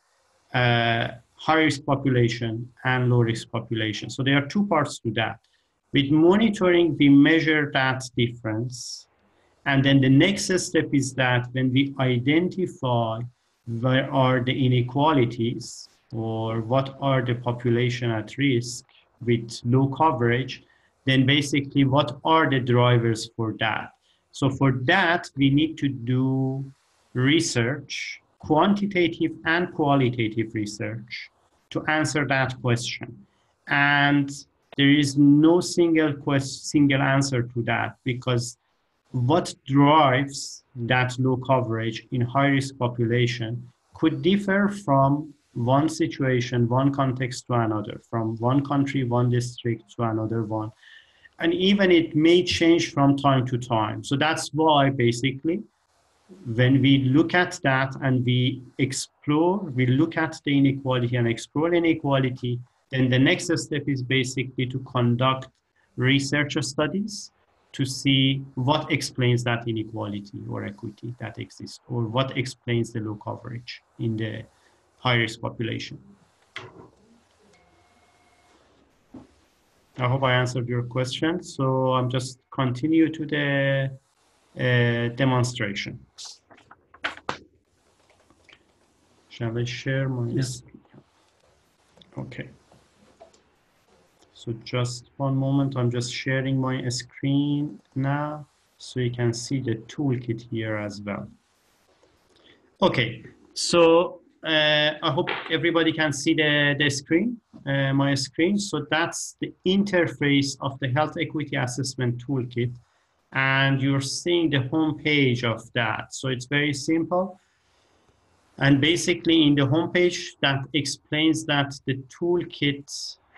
uh, high risk population and low risk population. So there are two parts to that. With monitoring, we measure that difference and then the next step is that when we identify where are the inequalities or what are the population at risk with low coverage, then basically what are the drivers for that? So for that, we need to do research, quantitative and qualitative research to answer that question. And there is no single quest, single answer to that because what drives that low coverage in high risk population could differ from one situation, one context to another, from one country, one district to another one. And even it may change from time to time. So that's why basically when we look at that and we explore, we look at the inequality and explore inequality, then the next step is basically to conduct research studies to see what explains that inequality or equity that exists, or what explains the low coverage in the high risk population. I hope I answered your question. So I'm just continue to the uh, demonstration. Shall I share my yes. Okay. So just one moment, I'm just sharing my screen now so you can see the toolkit here as well. Okay, So uh, I hope everybody can see the, the screen, uh, my screen. So that's the interface of the Health Equity Assessment Toolkit. And you're seeing the home page of that. So it's very simple. And basically in the homepage that explains that the toolkit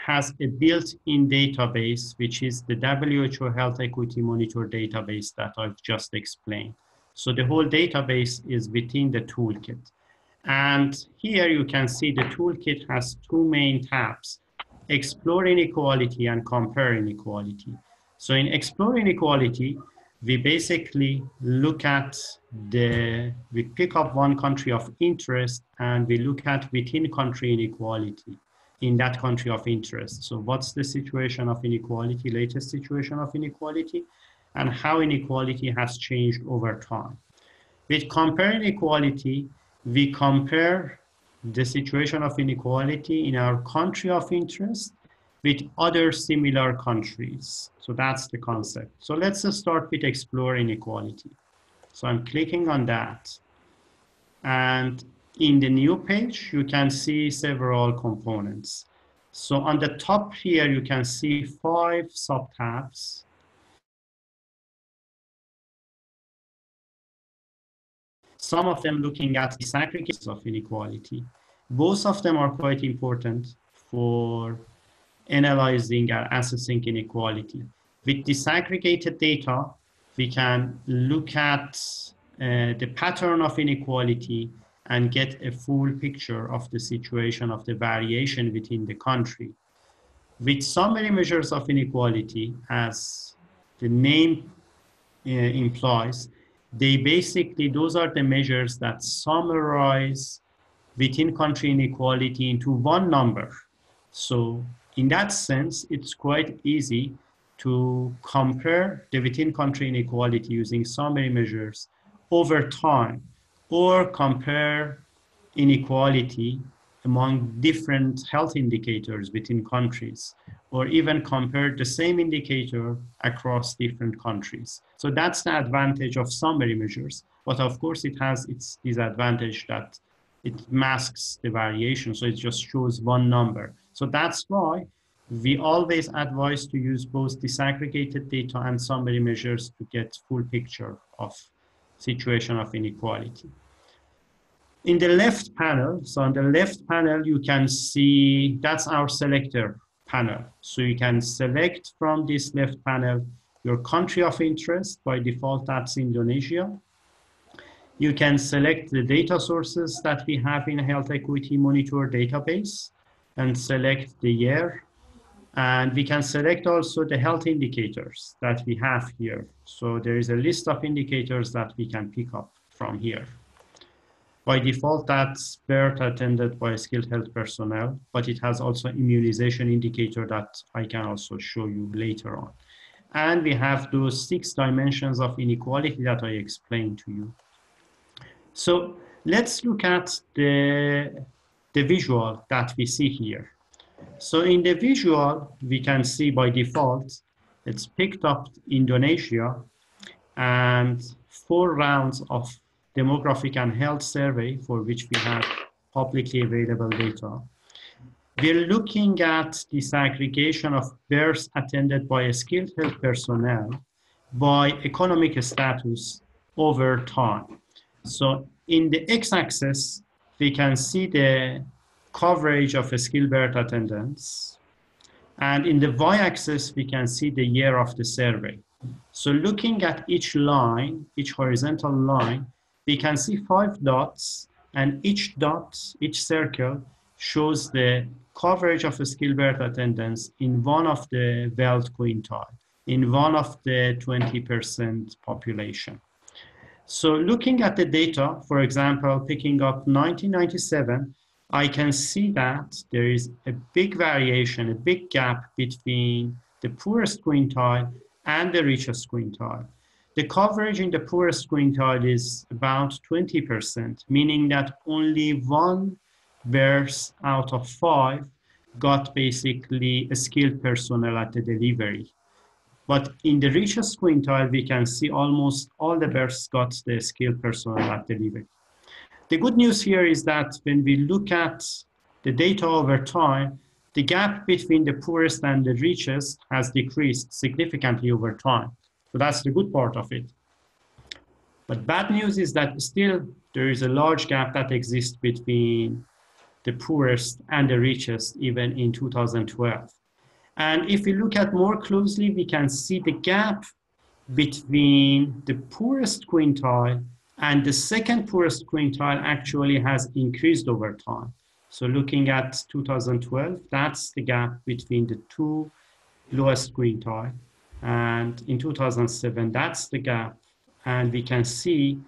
has a built-in database, which is the WHO Health Equity Monitor database that I've just explained. So the whole database is within the toolkit. And here you can see the toolkit has two main tabs, explore inequality and compare inequality. So in explore inequality, we basically look at the, we pick up one country of interest and we look at within country inequality in that country of interest. So what's the situation of inequality, latest situation of inequality, and how inequality has changed over time. With compare inequality, we compare the situation of inequality in our country of interest with other similar countries. So that's the concept. So let's start with explore inequality. So I'm clicking on that. And in the new page, you can see several components. So on the top here, you can see five subtabs. Some of them looking at disaggregations of inequality. Both of them are quite important for analyzing and assessing inequality. With disaggregated data, we can look at uh, the pattern of inequality and get a full picture of the situation of the variation within the country. With summary measures of inequality, as the name uh, implies, they basically, those are the measures that summarize within country inequality into one number. So in that sense, it's quite easy to compare the within country inequality using summary measures over time or compare inequality among different health indicators within countries, or even compare the same indicator across different countries. So that's the advantage of summary measures. But of course, it has its disadvantage that it masks the variation, so it just shows one number. So that's why we always advise to use both disaggregated data and summary measures to get full picture of situation of inequality. In the left panel, so on the left panel, you can see that's our selector panel. So you can select from this left panel your country of interest. By default, that's Indonesia. You can select the data sources that we have in Health Equity Monitor database and select the year. And we can select also the health indicators that we have here. So there is a list of indicators that we can pick up from here. By default, that's birth attended by skilled health personnel, but it has also immunization indicator that I can also show you later on. And we have those six dimensions of inequality that I explained to you. So let's look at the, the visual that we see here. So in the visual, we can see by default, it's picked up Indonesia and four rounds of demographic and health survey for which we have publicly available data. We're looking at disaggregation of births attended by skilled health personnel by economic status over time. So in the x-axis, we can see the coverage of a birth attendance. And in the y-axis, we can see the year of the survey. So looking at each line, each horizontal line, we can see five dots and each dot, each circle shows the coverage of a birth attendance in one of the wealth quintile, in one of the 20% population. So looking at the data, for example, picking up 1997, I can see that there is a big variation, a big gap between the poorest quintile and the richest quintile. The coverage in the poorest quintile is about 20%, meaning that only one birth out of five got basically a skilled personnel at the delivery. But in the richest quintile, we can see almost all the births got the skilled personnel at the delivery. The good news here is that when we look at the data over time, the gap between the poorest and the richest has decreased significantly over time. So that's the good part of it. But bad news is that still there is a large gap that exists between the poorest and the richest even in 2012. And if we look at more closely, we can see the gap between the poorest quintile and the second poorest quintile actually has increased over time. So looking at 2012, that's the gap between the two lowest quintile. And in 2007, that's the gap. And we can see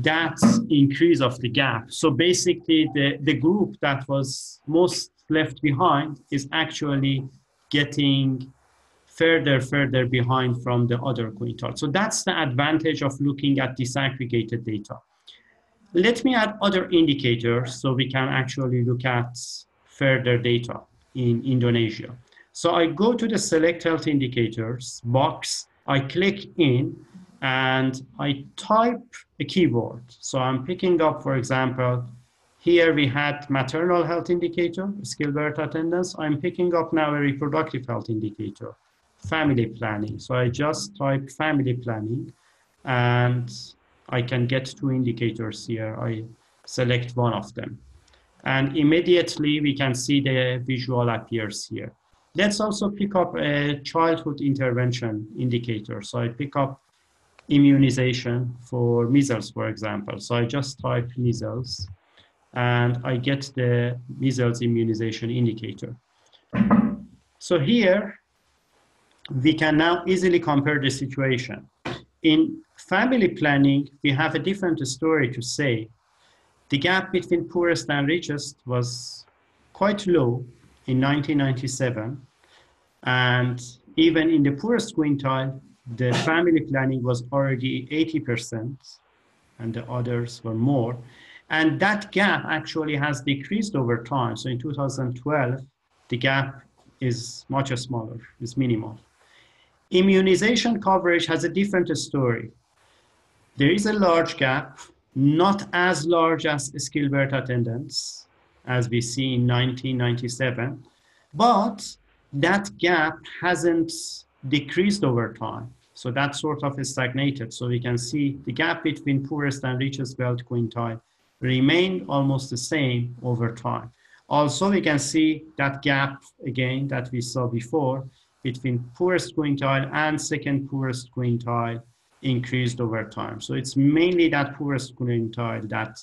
that increase of the gap. So basically the, the group that was most left behind is actually getting further, further behind from the other quintile. So that's the advantage of looking at disaggregated data. Let me add other indicators so we can actually look at further data in Indonesia. So I go to the select health indicators box, I click in and I type a keyword. So I'm picking up, for example, here we had maternal health indicator, skilled birth attendance. I'm picking up now a reproductive health indicator, family planning. So I just type family planning and I can get two indicators here. I select one of them. And immediately we can see the visual appears here. Let's also pick up a childhood intervention indicator. So I pick up immunization for measles, for example. So I just type measles and I get the measles immunization indicator. So here, we can now easily compare the situation. In family planning, we have a different story to say. The gap between poorest and richest was quite low in 1997. And even in the poorest quintile, the family planning was already 80% and the others were more. And that gap actually has decreased over time. So in 2012, the gap is much smaller, it's minimal. Immunization coverage has a different story. There is a large gap, not as large as skilled birth attendance, as we see in 1997, but that gap hasn't decreased over time. So that sort of is stagnated. So we can see the gap between poorest and richest wealth quintile remained almost the same over time. Also, we can see that gap again that we saw before between poorest quintile and second poorest quintile increased over time. So it's mainly that poorest quintile that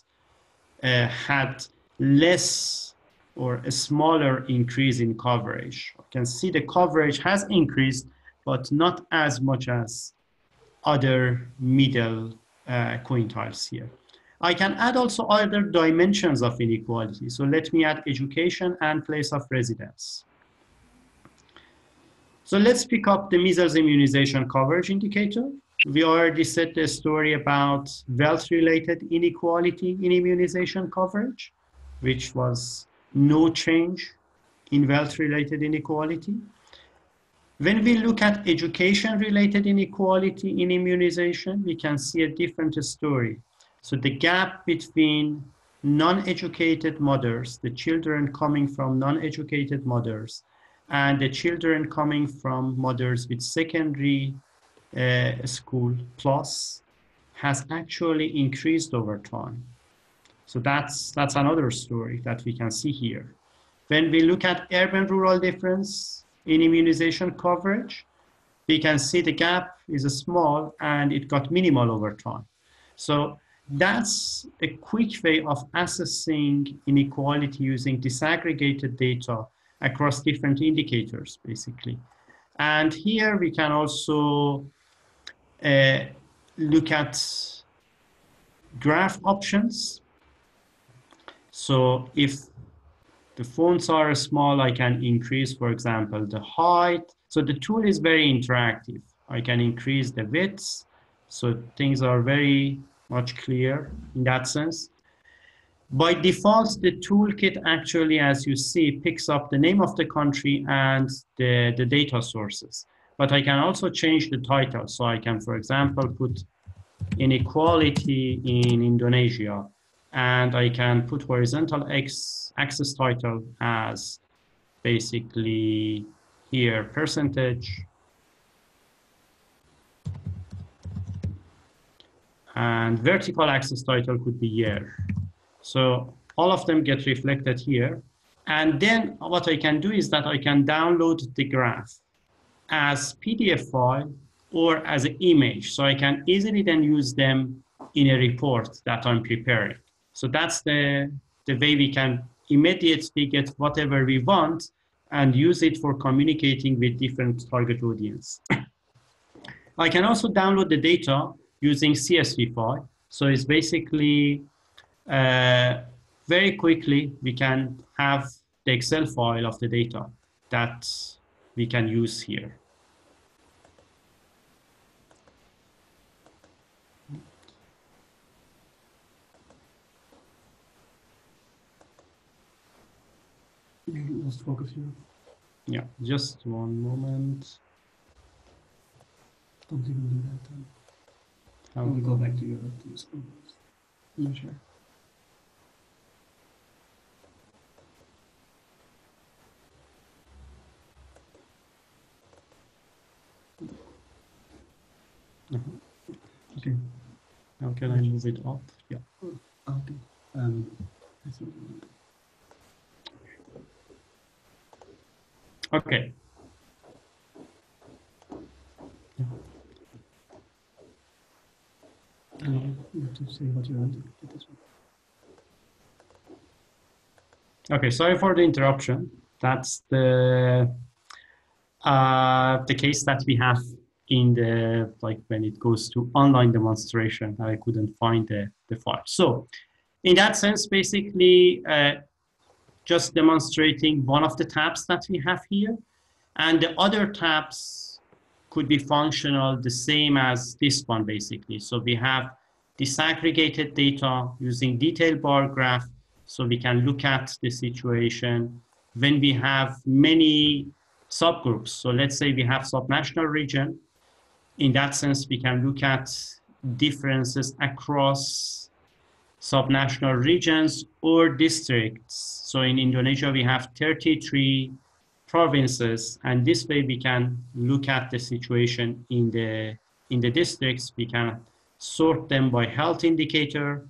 uh, had less or a smaller increase in coverage. You can see the coverage has increased, but not as much as other middle uh, quintiles here. I can add also other dimensions of inequality. So let me add education and place of residence. So let's pick up the measles immunization coverage indicator. We already said the story about wealth-related inequality in immunization coverage, which was no change in wealth-related inequality. When we look at education-related inequality in immunization, we can see a different story. So the gap between non-educated mothers, the children coming from non-educated mothers, and the children coming from mothers with secondary uh, school plus has actually increased over time. So that's, that's another story that we can see here. When we look at urban-rural difference in immunization coverage, we can see the gap is small and it got minimal over time. So that's a quick way of assessing inequality using disaggregated data across different indicators, basically. And here we can also uh, look at graph options. So if the fonts are small, I can increase, for example, the height. So the tool is very interactive. I can increase the width. So things are very much clear in that sense. By default, the toolkit actually, as you see, picks up the name of the country and the, the data sources. But I can also change the title. So I can, for example, put inequality in Indonesia and I can put horizontal X axis title as basically here percentage and vertical axis title could be year. So all of them get reflected here. And then what I can do is that I can download the graph as PDF file or as an image. So I can easily then use them in a report that I'm preparing. So that's the, the way we can immediately get whatever we want and use it for communicating with different target audience. I can also download the data using CSV file. So it's basically uh, very quickly we can have the Excel file of the data that we can use here. Let's focus here. Yeah, just one moment. Don't even do that. Then. We'll go back to your, to your screen. Yeah, sure. Okay. how can I move it up? Yeah. Okay. Um. Okay. Um, you have to say what you want to get this one. Okay, sorry for the interruption. That's the uh, the case that we have in the like when it goes to online demonstration. I couldn't find the, the file. So in that sense, basically uh, just demonstrating one of the tabs that we have here. And the other tabs could be functional the same as this one basically. So we have disaggregated data using detailed bar graph so we can look at the situation when we have many subgroups. So let's say we have subnational region. In that sense, we can look at differences across subnational regions or districts. So in Indonesia, we have 33 provinces, and this way we can look at the situation in the, in the districts. We can sort them by health indicator,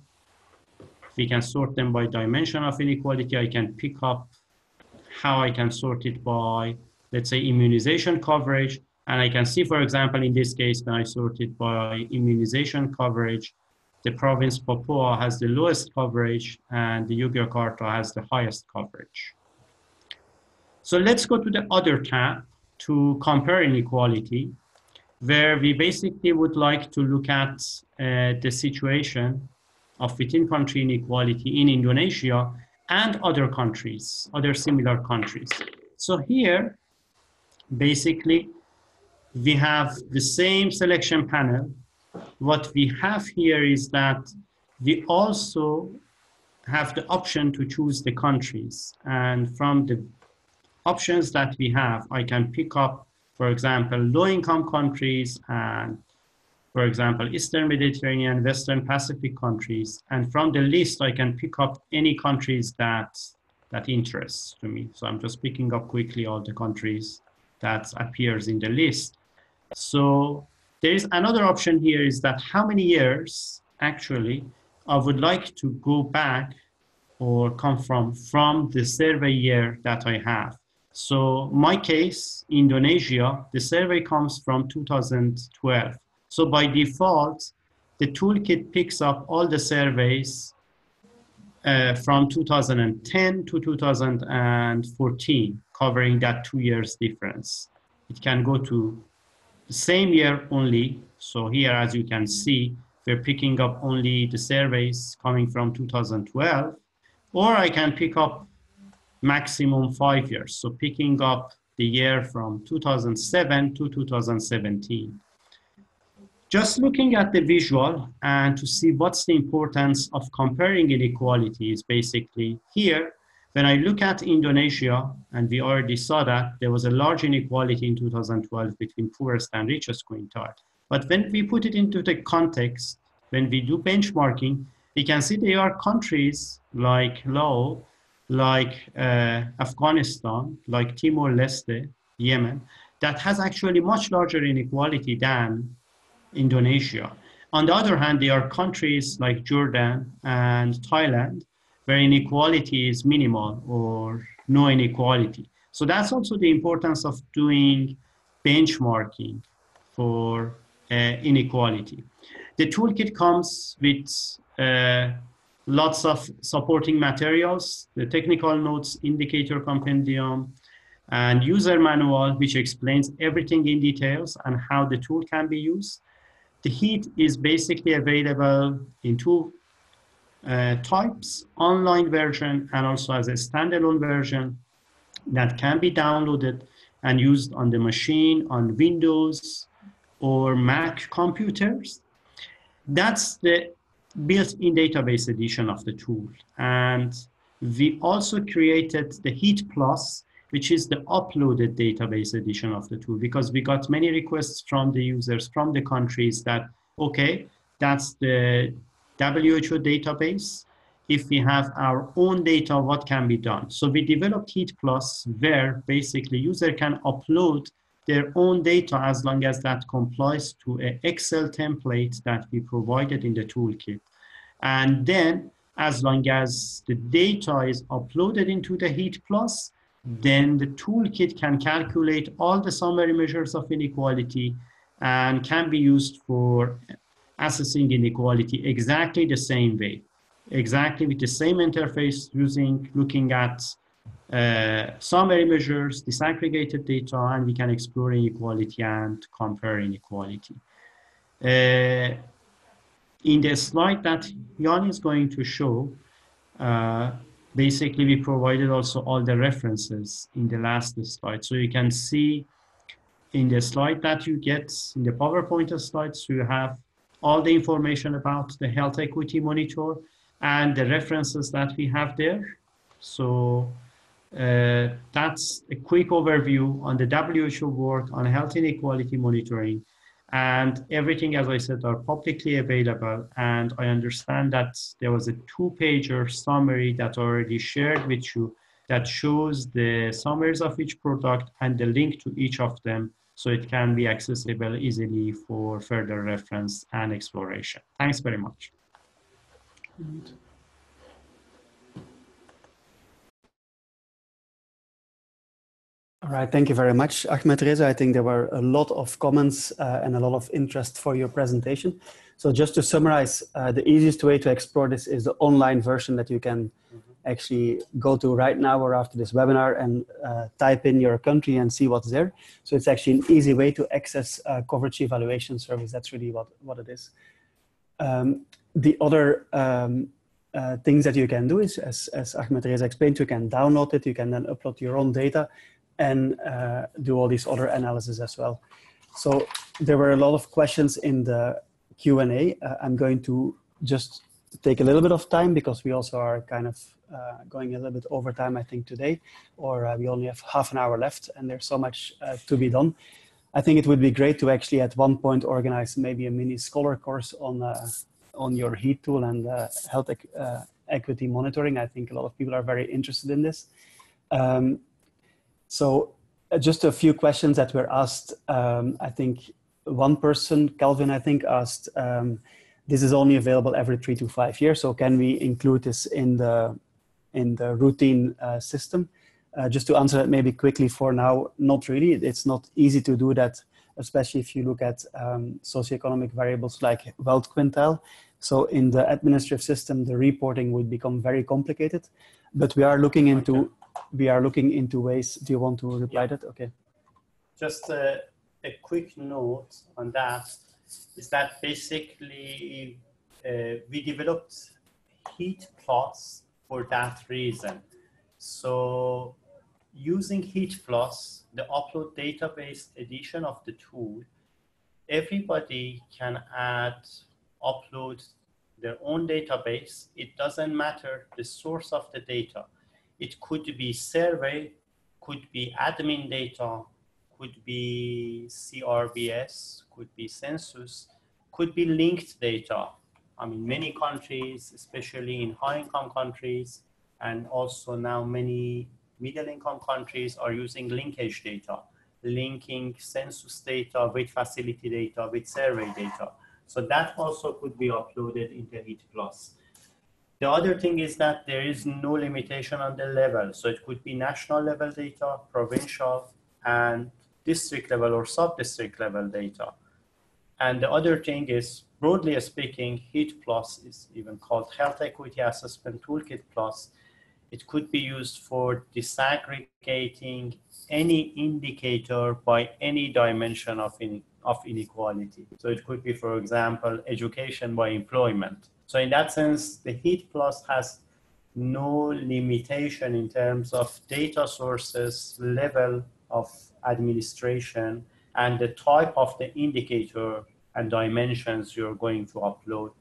we can sort them by dimension of inequality. I can pick up how I can sort it by, let's say, immunization coverage. And I can see, for example, in this case, when I sort it by immunization coverage, the province Papua has the lowest coverage and the Yogyakarta has the highest coverage. So let's go to the other tab to compare inequality, where we basically would like to look at uh, the situation of within country inequality in Indonesia and other countries, other similar countries. So here, basically, we have the same selection panel. What we have here is that we also have the option to choose the countries. And from the options that we have, I can pick up, for example, low-income countries and for example, Eastern Mediterranean, Western Pacific countries. And from the list, I can pick up any countries that, that interests to me. So I'm just picking up quickly all the countries that appears in the list. So there is another option here is that how many years actually I would like to go back or come from from the survey year that I have. So my case, Indonesia, the survey comes from 2012. So by default, the toolkit picks up all the surveys uh, from 2010 to 2014, covering that two years difference. It can go to same year only. So here, as you can see, we're picking up only the surveys coming from 2012, or I can pick up maximum five years. So picking up the year from 2007 to 2017. Just looking at the visual and to see what's the importance of comparing inequalities basically here, when I look at Indonesia, and we already saw that there was a large inequality in 2012 between poorest and richest quintile. But when we put it into the context, when we do benchmarking, we can see there are countries like Laos, like uh, Afghanistan, like Timor-Leste, Yemen, that has actually much larger inequality than Indonesia. On the other hand, there are countries like Jordan and Thailand where inequality is minimal or no inequality. So that's also the importance of doing benchmarking for uh, inequality. The toolkit comes with uh, lots of supporting materials, the technical notes, indicator compendium, and user manual, which explains everything in details and how the tool can be used. The heat is basically available in two uh, types, online version and also as a standalone version that can be downloaded and used on the machine, on Windows or Mac computers. That's the built-in database edition of the tool. And we also created the Heat Plus, which is the uploaded database edition of the tool because we got many requests from the users from the countries that, okay, that's the WHO database. If we have our own data, what can be done? So we developed Heat Plus where basically user can upload their own data as long as that complies to an Excel template that we provided in the toolkit. And then as long as the data is uploaded into the Heat Plus, then the toolkit can calculate all the summary measures of inequality and can be used for assessing inequality exactly the same way, exactly with the same interface using, looking at uh, summary measures, disaggregated data, and we can explore inequality and compare inequality. Uh, in the slide that Jan is going to show, uh, basically we provided also all the references in the last slide. So you can see in the slide that you get, in the PowerPoint slides, you have all the information about the health equity monitor and the references that we have there. So uh, that's a quick overview on the WHO work on health inequality monitoring. And everything, as I said, are publicly available. And I understand that there was a two-pager summary that I already shared with you that shows the summaries of each product and the link to each of them so it can be accessible easily for further reference and exploration. Thanks very much. All right, thank you very much, Ahmed Reza. I think there were a lot of comments uh, and a lot of interest for your presentation. So just to summarize, uh, the easiest way to explore this is the online version that you can. Actually go to right now or after this webinar and uh, type in your country and see what's there. So it's actually an easy way to access uh, coverage evaluation service. That's really what, what it is. Um, the other um, uh, things that you can do is, as, as Ahmed Reza explained, you can download it, you can then upload your own data and uh, do all these other analysis as well. So there were a lot of questions in the Q&A. Uh, I'm going to just take a little bit of time because we also are kind of uh, going a little bit over time, I think, today, or uh, we only have half an hour left and there's so much uh, to be done. I think it would be great to actually at one point organize maybe a mini scholar course on, uh, on your heat tool and health equity monitoring. I think a lot of people are very interested in this. Um, so uh, just a few questions that were asked. Um, I think one person, Calvin, I think, asked, um, this is only available every three to five years. So can we include this in the, in the routine uh, system? Uh, just to answer that maybe quickly for now, not really. It's not easy to do that, especially if you look at um, socioeconomic variables like wealth quintile. So in the administrative system, the reporting would become very complicated, but we are looking into we are looking into ways. Do you want to reply yeah. that? Okay. Just a, a, quick note on that is that basically uh, we developed Heat Plus for that reason. So using HEAT Plus, the upload database edition of the tool, everybody can add, upload their own database. It doesn't matter the source of the data. It could be survey, could be admin data, could be CRVS, could be census, could be linked data. I mean, many countries, especially in high income countries, and also now many middle income countries are using linkage data, linking census data with facility data, with survey data. So that also could be uploaded into HEAT Plus. The other thing is that there is no limitation on the level. So it could be national level data, provincial, and district level or sub-district level data. And the other thing is, broadly speaking, HEAT Plus is even called Health Equity Assessment Toolkit Plus. It could be used for disaggregating any indicator by any dimension of, in, of inequality. So it could be, for example, education by employment. So in that sense, the HEAT Plus has no limitation in terms of data sources, level of administration, and the type of the indicator and dimensions you're going to upload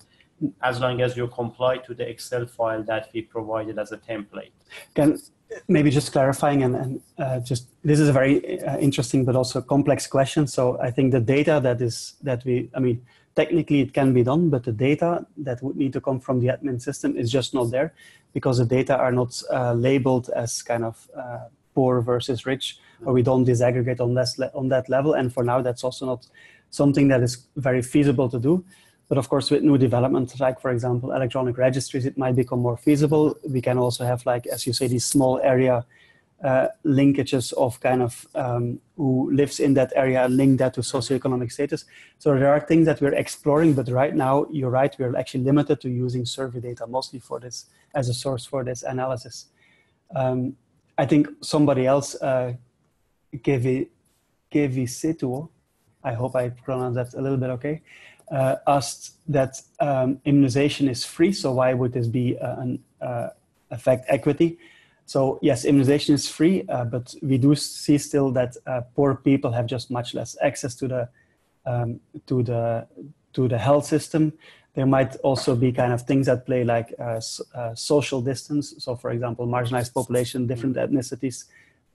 as long as you comply to the Excel file that we provided as a template. Can maybe just clarifying and, and uh, just this is a very uh, interesting but also complex question. So I think the data that is that we I mean technically it can be done, but the data that would need to come from the admin system is just not there because the data are not uh, labeled as kind of uh, poor versus rich, or we don't disaggregate on, less on that level. And for now, that's also not something that is very feasible to do. But of course, with new developments, like for example, electronic registries, it might become more feasible. We can also have, like, as you say, these small area uh, linkages of kind of um, who lives in that area and link that to socioeconomic status. So there are things that we're exploring, but right now, you're right, we're actually limited to using survey data mostly for this as a source for this analysis. Um, I think somebody else, uh, Kevi Setuo, I hope I pronounced that a little bit okay, uh, asked that um, immunization is free, so why would this be uh, an uh, affect equity? So yes, immunization is free, uh, but we do see still that uh, poor people have just much less access to the um, to the to the health system. There might also be kind of things that play like uh, social distance. So, for example, marginalized population, different ethnicities,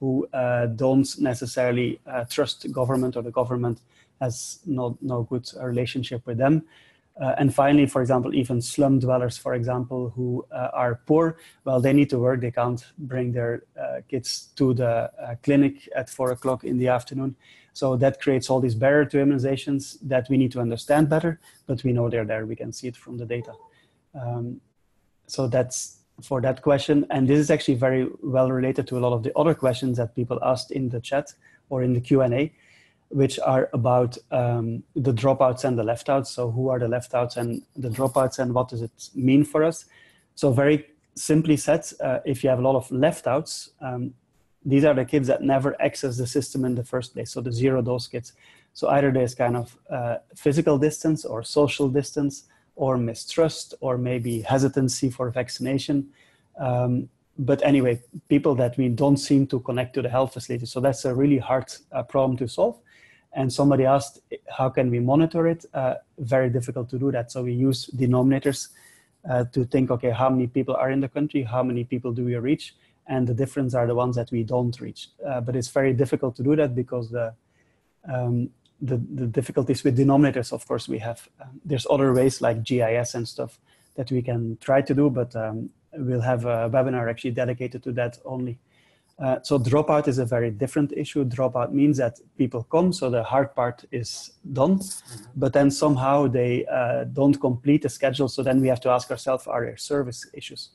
who don't necessarily trust government or the government has no, no good relationship with them. Uh, and finally, for example, even slum dwellers, for example, who uh, are poor, well, they need to work. They can't bring their uh, kids to the uh, clinic at four o'clock in the afternoon. So that creates all these barrier to immunizations that we need to understand better, but we know they're there. We can see it from the data. Um, so that's for that question. And this is actually very well related to a lot of the other questions that people asked in the chat or in the Q&A which are about um, the dropouts and the leftouts. So who are the leftouts and the dropouts and what does it mean for us? So very simply said, uh, if you have a lot of leftouts, um, these are the kids that never access the system in the first place. So the zero dose kids. So either there's kind of uh, physical distance or social distance or mistrust or maybe hesitancy for vaccination. Um, but anyway, people that we don't seem to connect to the health facility. So that's a really hard uh, problem to solve. And somebody asked, how can we monitor it? Uh, very difficult to do that. So we use denominators uh, to think, okay, how many people are in the country? How many people do we reach? And the difference are the ones that we don't reach. Uh, but it's very difficult to do that because the, um, the, the, difficulties with denominators, of course, we have. Um, there's other ways like GIS and stuff that we can try to do, but um, we'll have a webinar actually dedicated to that only. Uh, so dropout is a very different issue. Dropout means that people come, so the hard part is done, but then somehow they uh, don't complete the schedule. So then we have to ask ourselves, are there service issues?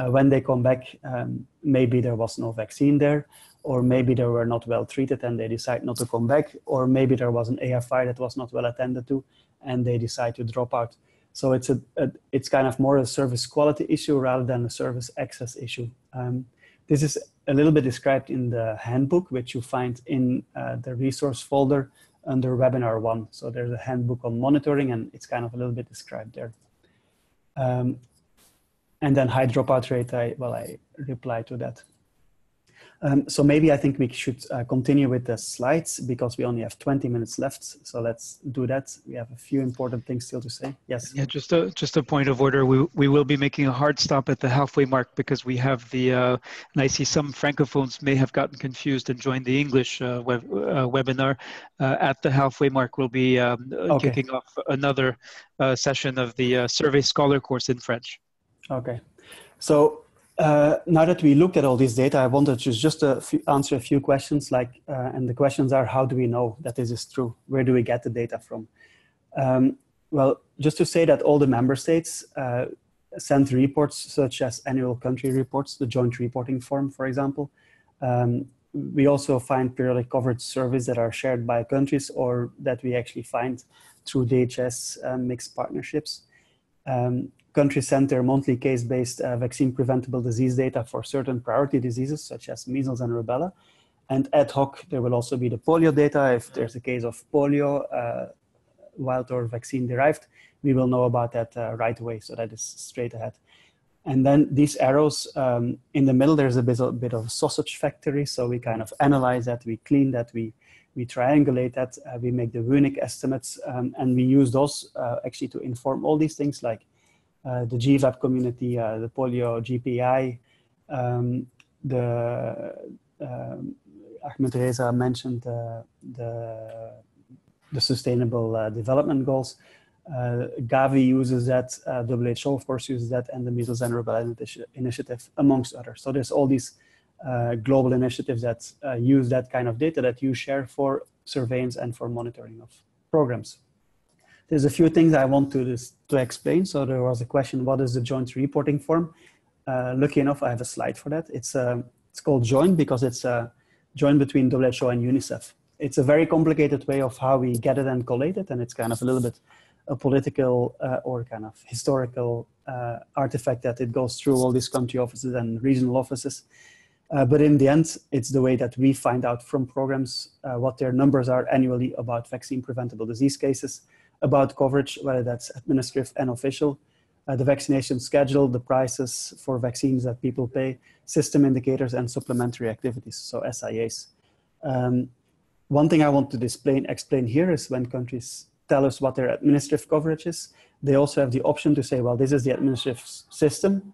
Uh, when they come back, um, maybe there was no vaccine there, or maybe they were not well treated and they decide not to come back, or maybe there was an AEFI that was not well attended to and they decide to drop out. So it's a, a it's kind of more a service quality issue rather than a service access issue. Um, this is a little bit described in the handbook, which you find in uh, the resource folder under webinar one. So there's a handbook on monitoring and it's kind of a little bit described there. Um, and then high dropout rate, I, well, I reply to that. Um, so maybe I think we should uh, continue with the slides because we only have 20 minutes left. So let's do that. We have a few important things still to say. Yes. Yeah, just a just a point of order. We we will be making a hard stop at the halfway mark because we have the uh, and I see some francophones may have gotten confused and joined the English uh, web, uh, webinar. Uh, at the halfway mark, we'll be um, okay. kicking off another uh, session of the Survey Scholar course in French. Okay. So uh, now that we looked at all this data, I wanted to just uh, answer a few questions. Like, uh, and the questions are: How do we know that this is true? Where do we get the data from? Um, well, just to say that all the member states uh, send reports, such as annual country reports, the joint reporting form, for example. Um, we also find periodic coverage surveys that are shared by countries or that we actually find through DHS uh, MICS partnerships. Um, countries send their monthly case-based uh, vaccine preventable disease data for certain priority diseases such as measles and rubella. And ad hoc, there will also be the polio data. If there's a case of polio, uh, wild or vaccine derived, we will know about that uh, right away. So that is straight ahead. And then these arrows um, in the middle, there's a bit, a bit of a sausage factory. So we kind of analyze that, we clean that, we, we triangulate that, uh, we make the WUENIC estimates, um, and we use those uh, actually to inform all these things like the GVAP community, uh, the polio GPEI, um, the um, Ahmed Reza mentioned uh, the the sustainable development goals. Uh, Gavi uses that, uh, WHO of course uses that, and the Measles and Rubella Initiative, amongst others. So there's all these uh, global initiatives that use that kind of data that you share for surveillance and for monitoring of programs. There's a few things I want to, to explain. So there was a question, what is the joint reporting form? Uh, lucky enough, I have a slide for that. It's, uh, it's called joint because it's a joint between WHO and UNICEF. It's a very complicated way of how we get it and collate it. And it's kind of a little bit a political uh, or kind of historical uh, artifact that it goes through all these country offices and regional offices. Uh, but in the end, it's the way that we find out from programs uh, what their numbers are annually about vaccine preventable disease cases about coverage, whether that's administrative and official, uh, the vaccination schedule, the prices for vaccines that people pay, system indicators, and supplementary activities, so SIAs. Um, one thing I want to display, explain here is when countries tell us what their administrative coverage is, they also have the option to say, well, this is the administrative system,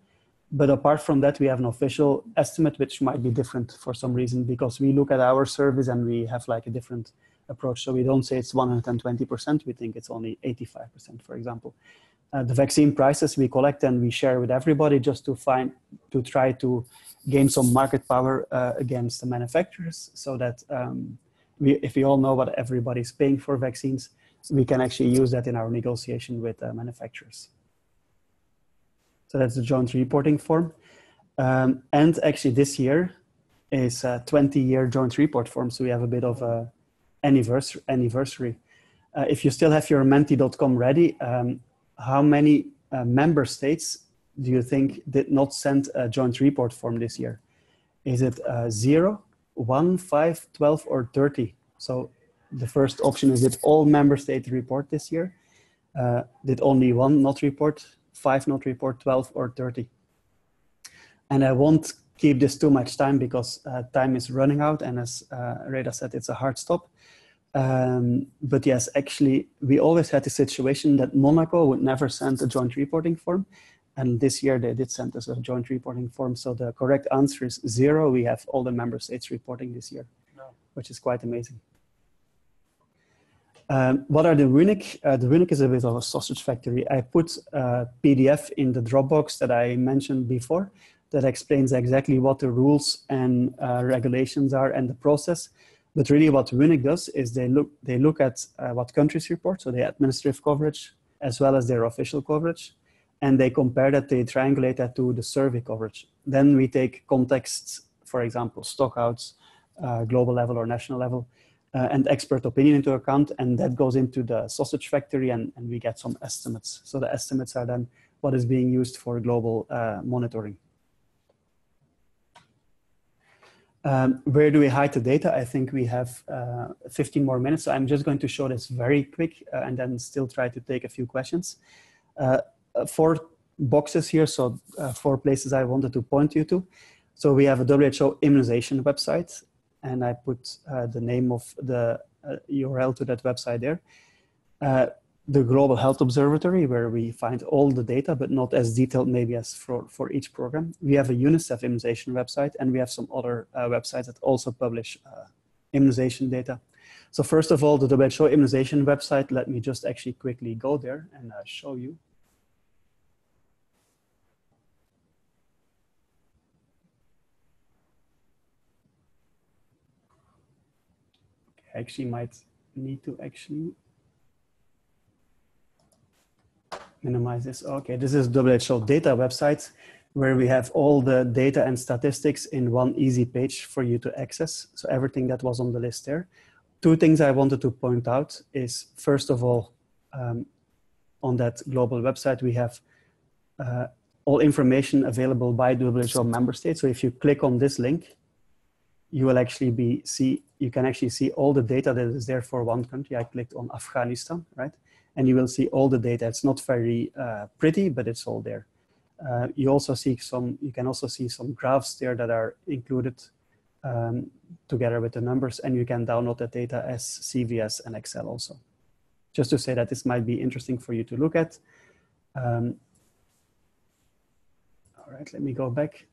but apart from that, we have an official estimate, which might be different for some reason, because we look at our service and we have like a different approach. So we don't say it's 120%, we think it's only 85%, for example. Uh, the vaccine prices we collect and we share with everybody just to find, to try to gain some market power uh, against the manufacturers so that um, we, if we all know what everybody's paying for vaccines, we can actually use that in our negotiation with uh, manufacturers. So that's the joint reporting form. Um, and actually this year is a 20 year joint report form. So we have a bit of a, anniversary. anniversary. Uh, if you still have your menti.com ready, um, how many uh, member states do you think did not send a joint report form this year? Is it uh, 0, 1, 5, 12, or 30? So the first option is did all member states report this year? Uh, did only one not report, five not report, 12 or 30? And I won't keep this too much time because uh, time is running out and as uh, Reda said, it's a hard stop. Um, but yes, actually, we always had the situation that Monaco would never send a joint reporting form. And this year they did send us a joint reporting form. So the correct answer is zero. We have all the member states reporting this year, no. which is quite amazing. Um, what are the WUENIC? Uh, the WUENIC is a bit of a sausage factory. I put a PDF in the Dropbox that I mentioned before that explains exactly what the rules and uh, regulations are and the process. But really what WUENIC does is they look, they look at uh, what countries report, so the administrative coverage, as well as their official coverage, and they compare that, they triangulate that to the survey coverage. Then we take contexts, for example, stockouts, uh, global level or national level, uh, and expert opinion into account, and that goes into the sausage factory, and, and we get some estimates. So the estimates are then what is being used for global uh, monitoring. Um, where do we hide the data? I think we have uh, 15 more minutes, so I'm just going to show this very quick uh, and then still try to take a few questions. Uh, uh four boxes here, so uh, four places I wanted to point you to. So we have a WHO immunization website, and I put uh, the name of the URL to that website there. The Global Health Observatory, where we find all the data, but not as detailed maybe as for, for each program. We have a UNICEF immunization website, and we have some other uh, websites that also publish uh, immunization data. So first of all, the WHO immunization website, let me just actually quickly go there and uh, show you. Actually might need to actually minimize this. Okay, this is WHO data website where we have all the data and statistics in one easy page for you to access. So everything that was on the list there. Two things I wanted to point out is first of all, um, on that global website, we have uh, all information available by WHO member states. So if you click on this link, you will actually be see, you can actually see all the data that is there for one country. I clicked on Afghanistan, right? And you will see all the data. It's not very uh, pretty, but it's all there. Uh, you also see some, you can also see some graphs there that are included um, together with the numbers and you can download the data as CVS and Excel also. Just to say that this might be interesting for you to look at. Um, all right, let me go back.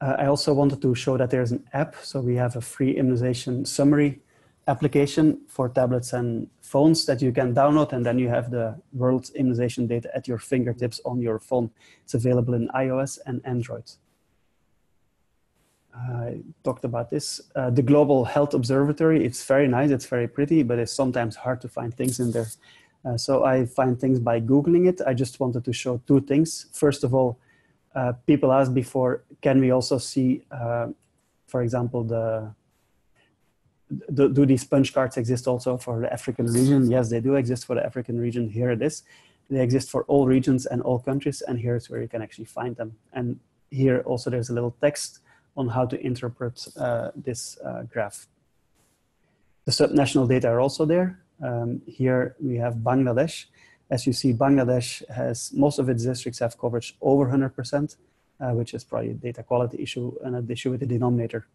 Uh, I also wanted to show that there's an app. So we have a free immunization summary application for tablets and phones that you can download and then you have the world immunization data at your fingertips on your phone. It's available in iOS and Android. I talked about this. Uh, the Global Health Observatory, it's very nice, it's very pretty, but it's sometimes hard to find things in there. Uh, so I find things by Googling it. I just wanted to show two things. First of all, uh, people asked before, can we also see, uh, for example, the do, do, these punch cards exist also for the African region? Yes, they do exist for the African region. Here it is. They exist for all regions and all countries, and here's where you can actually find them. And here also there's a little text on how to interpret uh, this uh, graph. The subnational data are also there. Um, here we have Bangladesh. As you see, Bangladesh has, most of its districts have coverage over 100%, uh, which is probably a data quality issue and an issue with the denominator.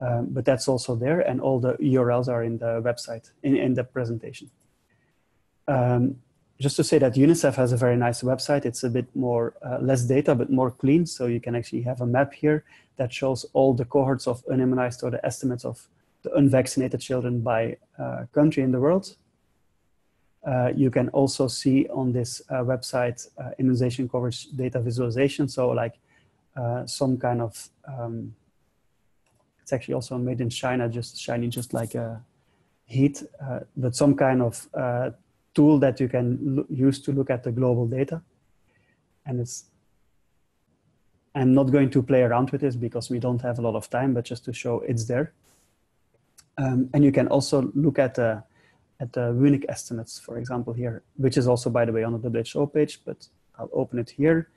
Um, but that's also there and all the URLs are in the website, in, in the presentation. Um, just to say that UNICEF has a very nice website. It's a bit more, uh, less data, but more clean. So you can actually have a map here that shows all the cohorts of unimmunized or the estimates of the unvaccinated children by uh, country in the world. Uh, you can also see on this uh, website uh, immunization coverage data visualization. So like uh, some kind of um, it's actually also made in China, just shining just like a heat, uh, but some kind of uh, tool that you can use to look at the global data. And it's, I'm not going to play around with this because we don't have a lot of time, but just to show it's there. Um, and you can also look at the, at the WUENIC estimates, for example, here, which is also, by the way, on the WHO page, but I'll open it here.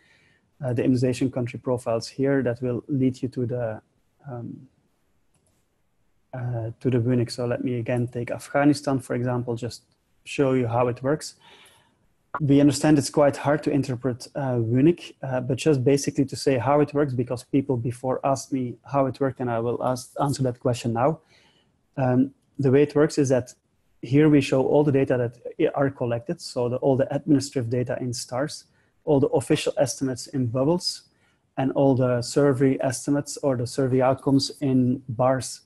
Uh, the immunization country profiles here that will lead you to the um, uh, to the WUENIC. So let me again take Afghanistan, for example, just show you how it works. We understand it's quite hard to interpret uh, uh, but just basically to say how it works, because people before asked me how it worked, and I will ask, answer that question now. Um, the way it works is that here we show all the data that are collected, so the, all the administrative data in stars, all the official estimates in bubbles, and all the survey estimates or the survey outcomes in bars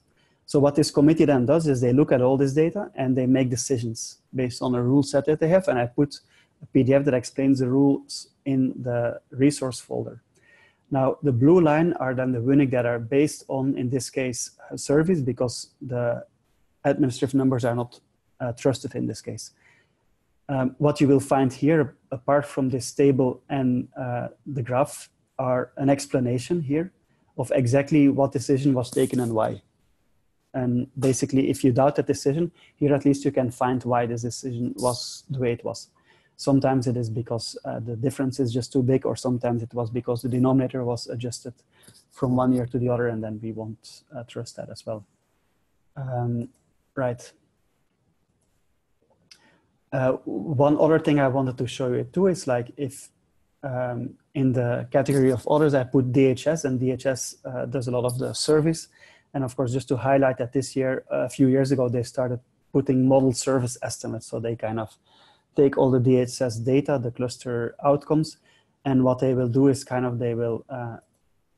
so what this committee then does is they look at all this data and they make decisions based on a rule set that they have. And I put a PDF that explains the rules in the resource folder. Now, the blue line are then the WUENIC that are based on, in this case, surveys because the administrative numbers are not uh, trusted in this case. Um, what you will find here, apart from this table and uh, the graph, are an explanation here of exactly what decision was taken and why. And basically, if you doubt a decision, here at least you can find why this decision was the way it was. Sometimes it is because uh, the difference is just too big, or sometimes it was because the denominator was adjusted from one year to the other, and then we won't uh, trust that as well. Um, right. Uh, one other thing I wanted to show you too is like if um, in the category of others, I put DHS, and DHS uh, does a lot of the service. And of course, just to highlight that this year, a few years ago, they started putting model service estimates. So they kind of take all the DHS data, the cluster outcomes, and what they will do is kind of they will uh,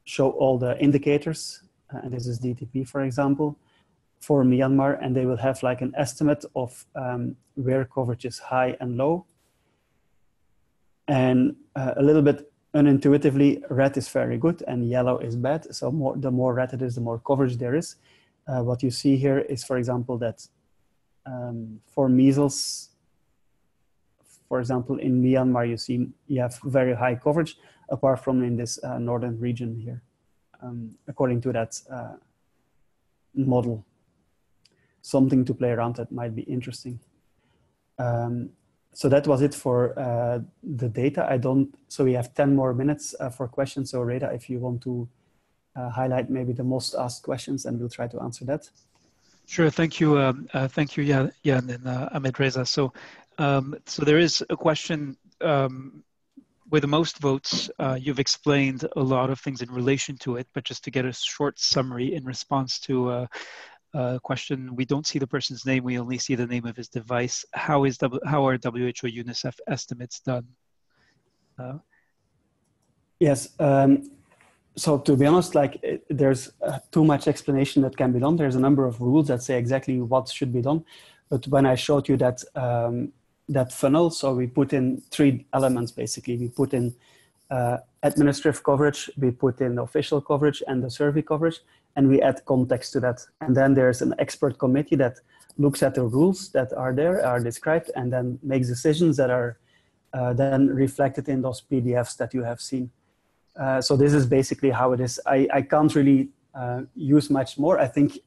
show all the indicators, uh, and this is DTP, for example, for Myanmar, and they will have like an estimate of um, where coverage is high and low. And uh, a little bit unintuitively, red is very good and yellow is bad. So more, the more red it is, the more coverage there is. Uh, what you see here is, for example, that um, for measles, for example, in Myanmar, you see you have very high coverage, apart from in this uh, northern region here, um, according to that uh, model. Something to play around that might be interesting. Um, so that was it for uh, the data. I don't, so we have 10 more minutes uh, for questions. So Reda, if you want to uh, highlight maybe the most asked questions and we'll try to answer that. Sure, thank you, um, uh, thank you, Jan, Jan and uh, Ahmed Reza. So um, so there is a question um, with the most votes. Uh, you've explained a lot of things in relation to it, but just to get a short summary in response to uh, question, we don't see the person's name. We only see the name of his device. How is w, how are WHO UNICEF estimates done? Uh, yes. Um, so to be honest, like it, there's uh, too much explanation that can be done. There's a number of rules that say exactly what should be done. But when I showed you that um, that funnel. So we put in three elements basically. We put in uh, administrative coverage, we put in official coverage and the survey coverage, and we add context to that. And then there's an expert committee that looks at the rules that are there, are described, and then makes decisions that are uh, then reflected in those PDFs that you have seen. Uh, so this is basically how it is. I, I can't really uh, use much more. I think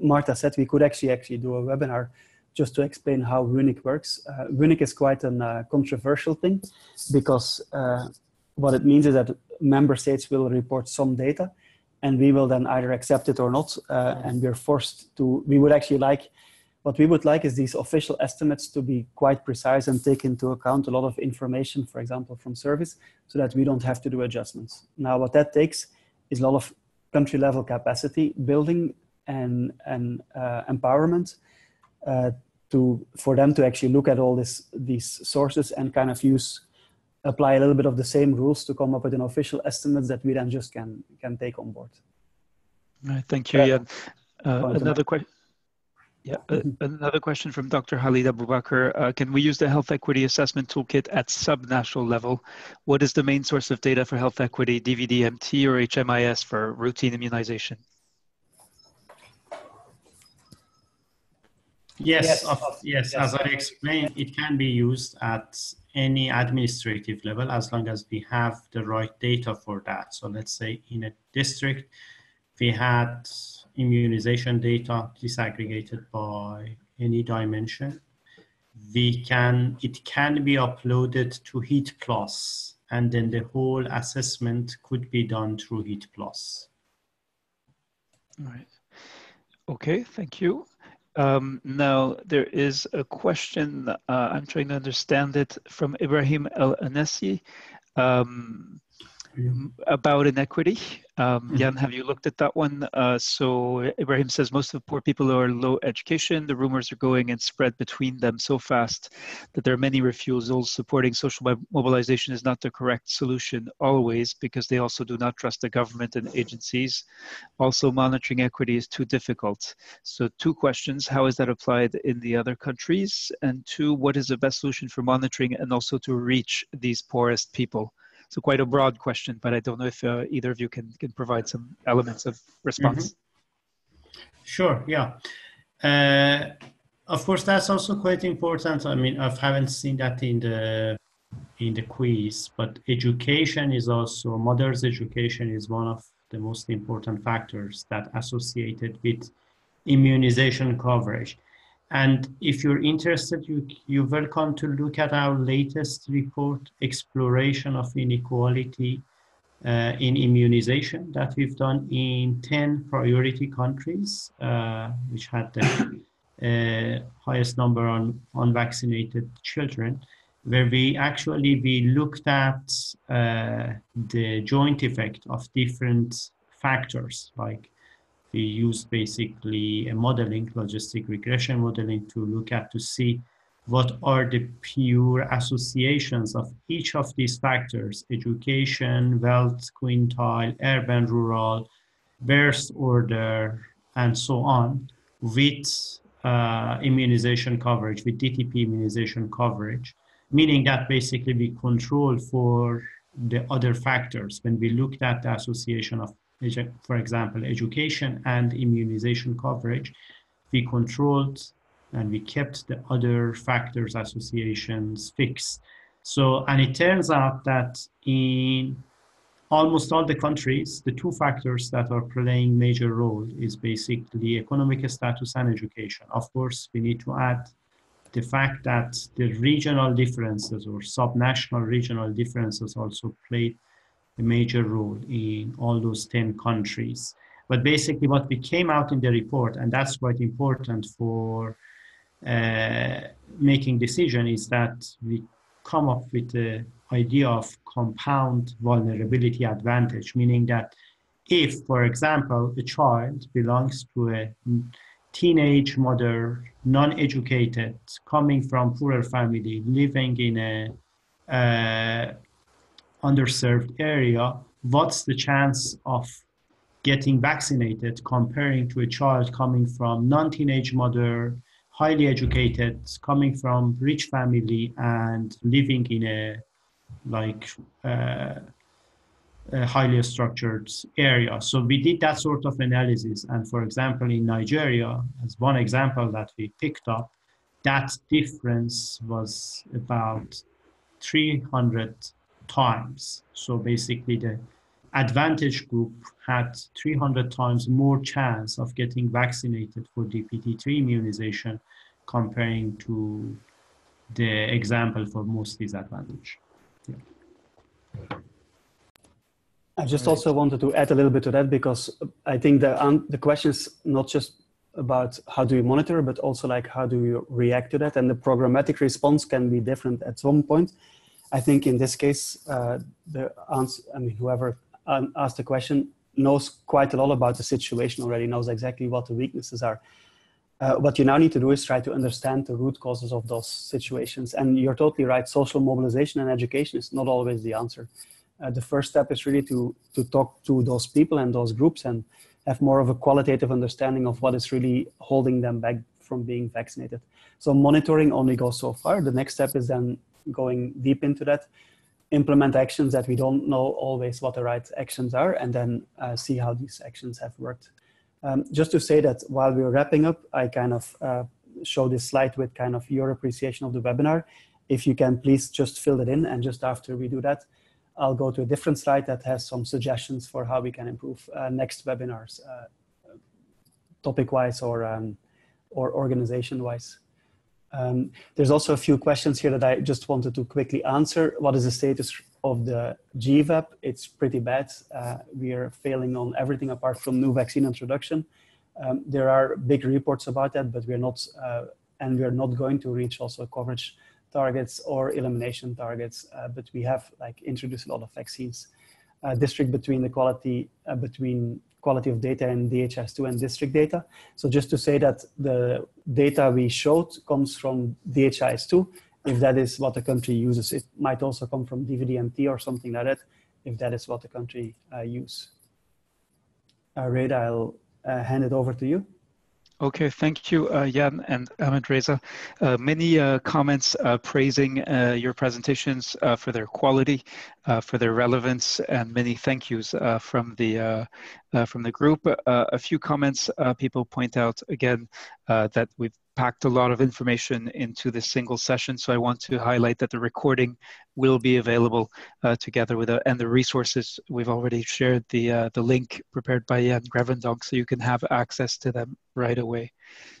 Marta said we could actually actually do a webinar just to explain how WUENIC works. Uh, WUENIC is quite a uh, controversial thing because uh, what it means is that member states will report some data and we will then either accept it or not. Uh, and we're forced to, we would actually like, what we would like is these official estimates to be quite precise and take into account a lot of information, for example, from service, so that we don't have to do adjustments. Now, what that takes is a lot of country level capacity building and, and uh, empowerment uh, to for them to actually look at all this these sources and kind of use apply a little bit of the same rules to come up with an official estimates that we then just can can take on board. All right, thank you. Yeah. Uh, another question. Yeah, uh, another question from Dr. Halid Abubakar. Uh, can we use the health equity assessment toolkit at sub-national level? What is the main source of data for health equity, DVDMT or HMIS for routine immunization? Yes, yes, yes, yes, as I explained, it can be used at any administrative level as long as we have the right data for that. So let's say in a district, we had immunization data disaggregated by any dimension. We can, it can be uploaded to HEAT Plus and then the whole assessment could be done through HEAT Plus. All right. Okay, thank you. Um, now, there is a question, uh, I'm trying to understand it, from Ibrahim El Anesi. Um, about inequity. Um, mm-hmm. Jan, have you looked at that one? Uh, so Ibrahim says most of the poor people are low education. The rumors are going and spread between them so fast that there are many refusals. Supporting social mobilization is not the correct solution always because they also do not trust the government and agencies. Also, monitoring equity is too difficult. So two questions, how is that applied in the other countries? And two, what is the best solution for monitoring and also to reach these poorest people? So quite a broad question, but I don't know if uh, either of you can, can provide some elements of response. Mm-hmm. Sure, yeah. Uh, of course, that's also quite important. I mean, I haven't seen that in the in the quiz, but education is also mother's education is one of the most important factors that associated with immunization coverage. And if you're interested, you, you're welcome to look at our latest report, Exploration of Inequality uh, in Immunization, that we've done in 10 priority countries, uh, which had the uh, highest number on unvaccinated children. where we actually we looked at uh, the joint effect of different factors like we use basically a modeling logistic regression modeling to look at to see what are the pure associations of each of these factors education wealth quintile urban rural birth order and so on with uh, immunization coverage with dtp immunization coverage meaning that basically we control for the other factors. When we looked at the association of, for example, education and immunization coverage, we controlled and we kept the other factors associations fixed. So, and it turns out that in almost all the countries, the two factors that are playing major role is basically economic status and education. Of course, we need to add the fact that the regional differences or subnational regional differences also played a major role in all those 10 countries. But basically what we came out in the report, and that's quite important for uh, making decision is that we come up with the idea of compound vulnerability advantage, meaning that if, for example, a child belongs to a teenage mother, non-educated, coming from poorer family, living in a uh, underserved area, what's the chance of getting vaccinated comparing to a child coming from non-teenage mother, highly educated, coming from rich family and living in a like uh, a highly structured area. So we did that sort of analysis. And for example, in Nigeria, as one example that we picked up, that difference was about 300 times. So basically the advantage group had 300 times more chance of getting vaccinated for DPT3 immunization comparing to the example for most disadvantage. Yeah. I just right. also wanted to add a little bit to that because I think the um, the question is not just about how do you monitor, but also like how do you react to that, and the programmatic response can be different at some point. I think in this case, uh, the answer, I mean, whoever asked the question knows quite a lot about the situation already, knows exactly what the weaknesses are. Uh, what you now need to do is try to understand the root causes of those situations. And you're totally right. Social mobilization and education is not always the answer uh, the first step is really to to talk to those people and those groups and have more of a qualitative understanding of what is really holding them back from being vaccinated. So monitoring only goes so far. The next step is then going deep into that, implement actions that we don't know always what the right actions are, and then uh, see how these actions have worked. Um, just to say that while we are wrapping up, I kind of uh, show this slide with kind of your appreciation of the webinar. If you can please just fill it in and just after we do that, I'll go to a different slide that has some suggestions for how we can improve uh, next webinars, uh, topic-wise or, um, or organization-wise. Um, there's also a few questions here that I just wanted to quickly answer. What is the status of the GVAP? It's pretty bad. Uh, we are failing on everything apart from new vaccine introduction. Um, there are big reports about that, but we're not, uh, and we're not going to reach also coverage targets or elimination targets, uh, but we have like introduced a lot of vaccines. Uh, district between the quality uh, between quality of data and DHIS2 and district data. So just to say that the data we showed comes from DHIS2, if that is what the country uses. It might also come from DVDMT or something like that, if that is what the country uh, use. Uh, Reda, I'll uh, hand it over to you. Okay, thank you, uh, Jan and Ahmed Reza. Uh, many uh, comments uh, praising uh, your presentations uh, for their quality, for their relevance, and many thank yous from the Uh, from the group. Uh, a few comments. Uh, people point out again that we've packed a lot of information into this single session. So I want to highlight that the recording will be available uh, together with, a, and the resources, we've already shared the, uh, the link prepared by Jan Grevendonck so you can have access to them right away.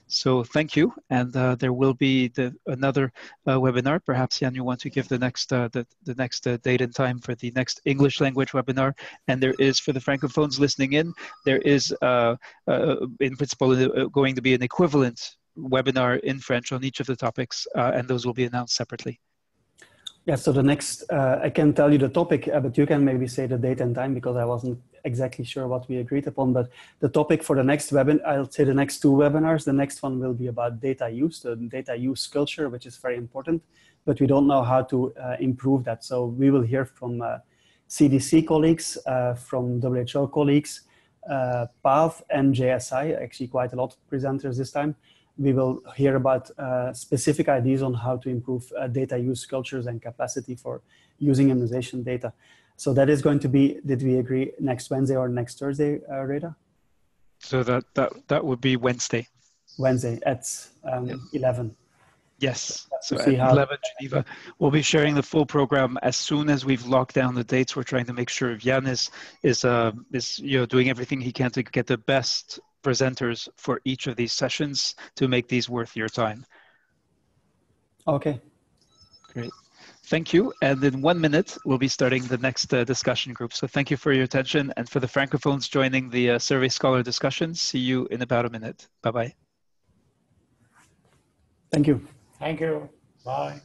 So thank you. And uh, there will be the, another uh, webinar. Perhaps Jan, you want to give the next, uh, the, the next uh, date and time for the next English language webinar. And there is, for the Francophones listening in, there is in principle going to be an equivalent webinar in French on each of the topics, uh, and those will be announced separately. Yeah, so the next, uh, I can tell you the topic, uh, but you can maybe say the date and time because I wasn't exactly sure what we agreed upon. But the topic for the next webinar, I'll say the next two webinars. The next one will be about data use, the data use culture, which is very important, but we don't know how to uh, improve that. So we will hear from CDC uh, colleagues, uh, from WHO colleagues, uh, PATH and JSI, actually quite a lot of presenters this time we will hear about uh, specific ideas on how to improve uh, data use cultures and capacity for using immunization data. So that is going to be, did we agree, next Wednesday or next Thursday, uh, Reda? So that, that, that would be Wednesday. Wednesday at um, yeah. 11. Yes, so at 11 Geneva. We'll be sharing the full program as soon as we've locked down the dates. We're trying to make sure Jan is, is, uh, is you know, doing everything he can to get the best presenters for each of these sessions to make these worth your time. Okay. Great. Thank you. And in one minute, we'll be starting the next uh, discussion group. So thank you for your attention. And for the Francophones joining the uh, Survey Scholar discussion, see you in about a minute. Bye-bye. Thank you. Thank you. Bye.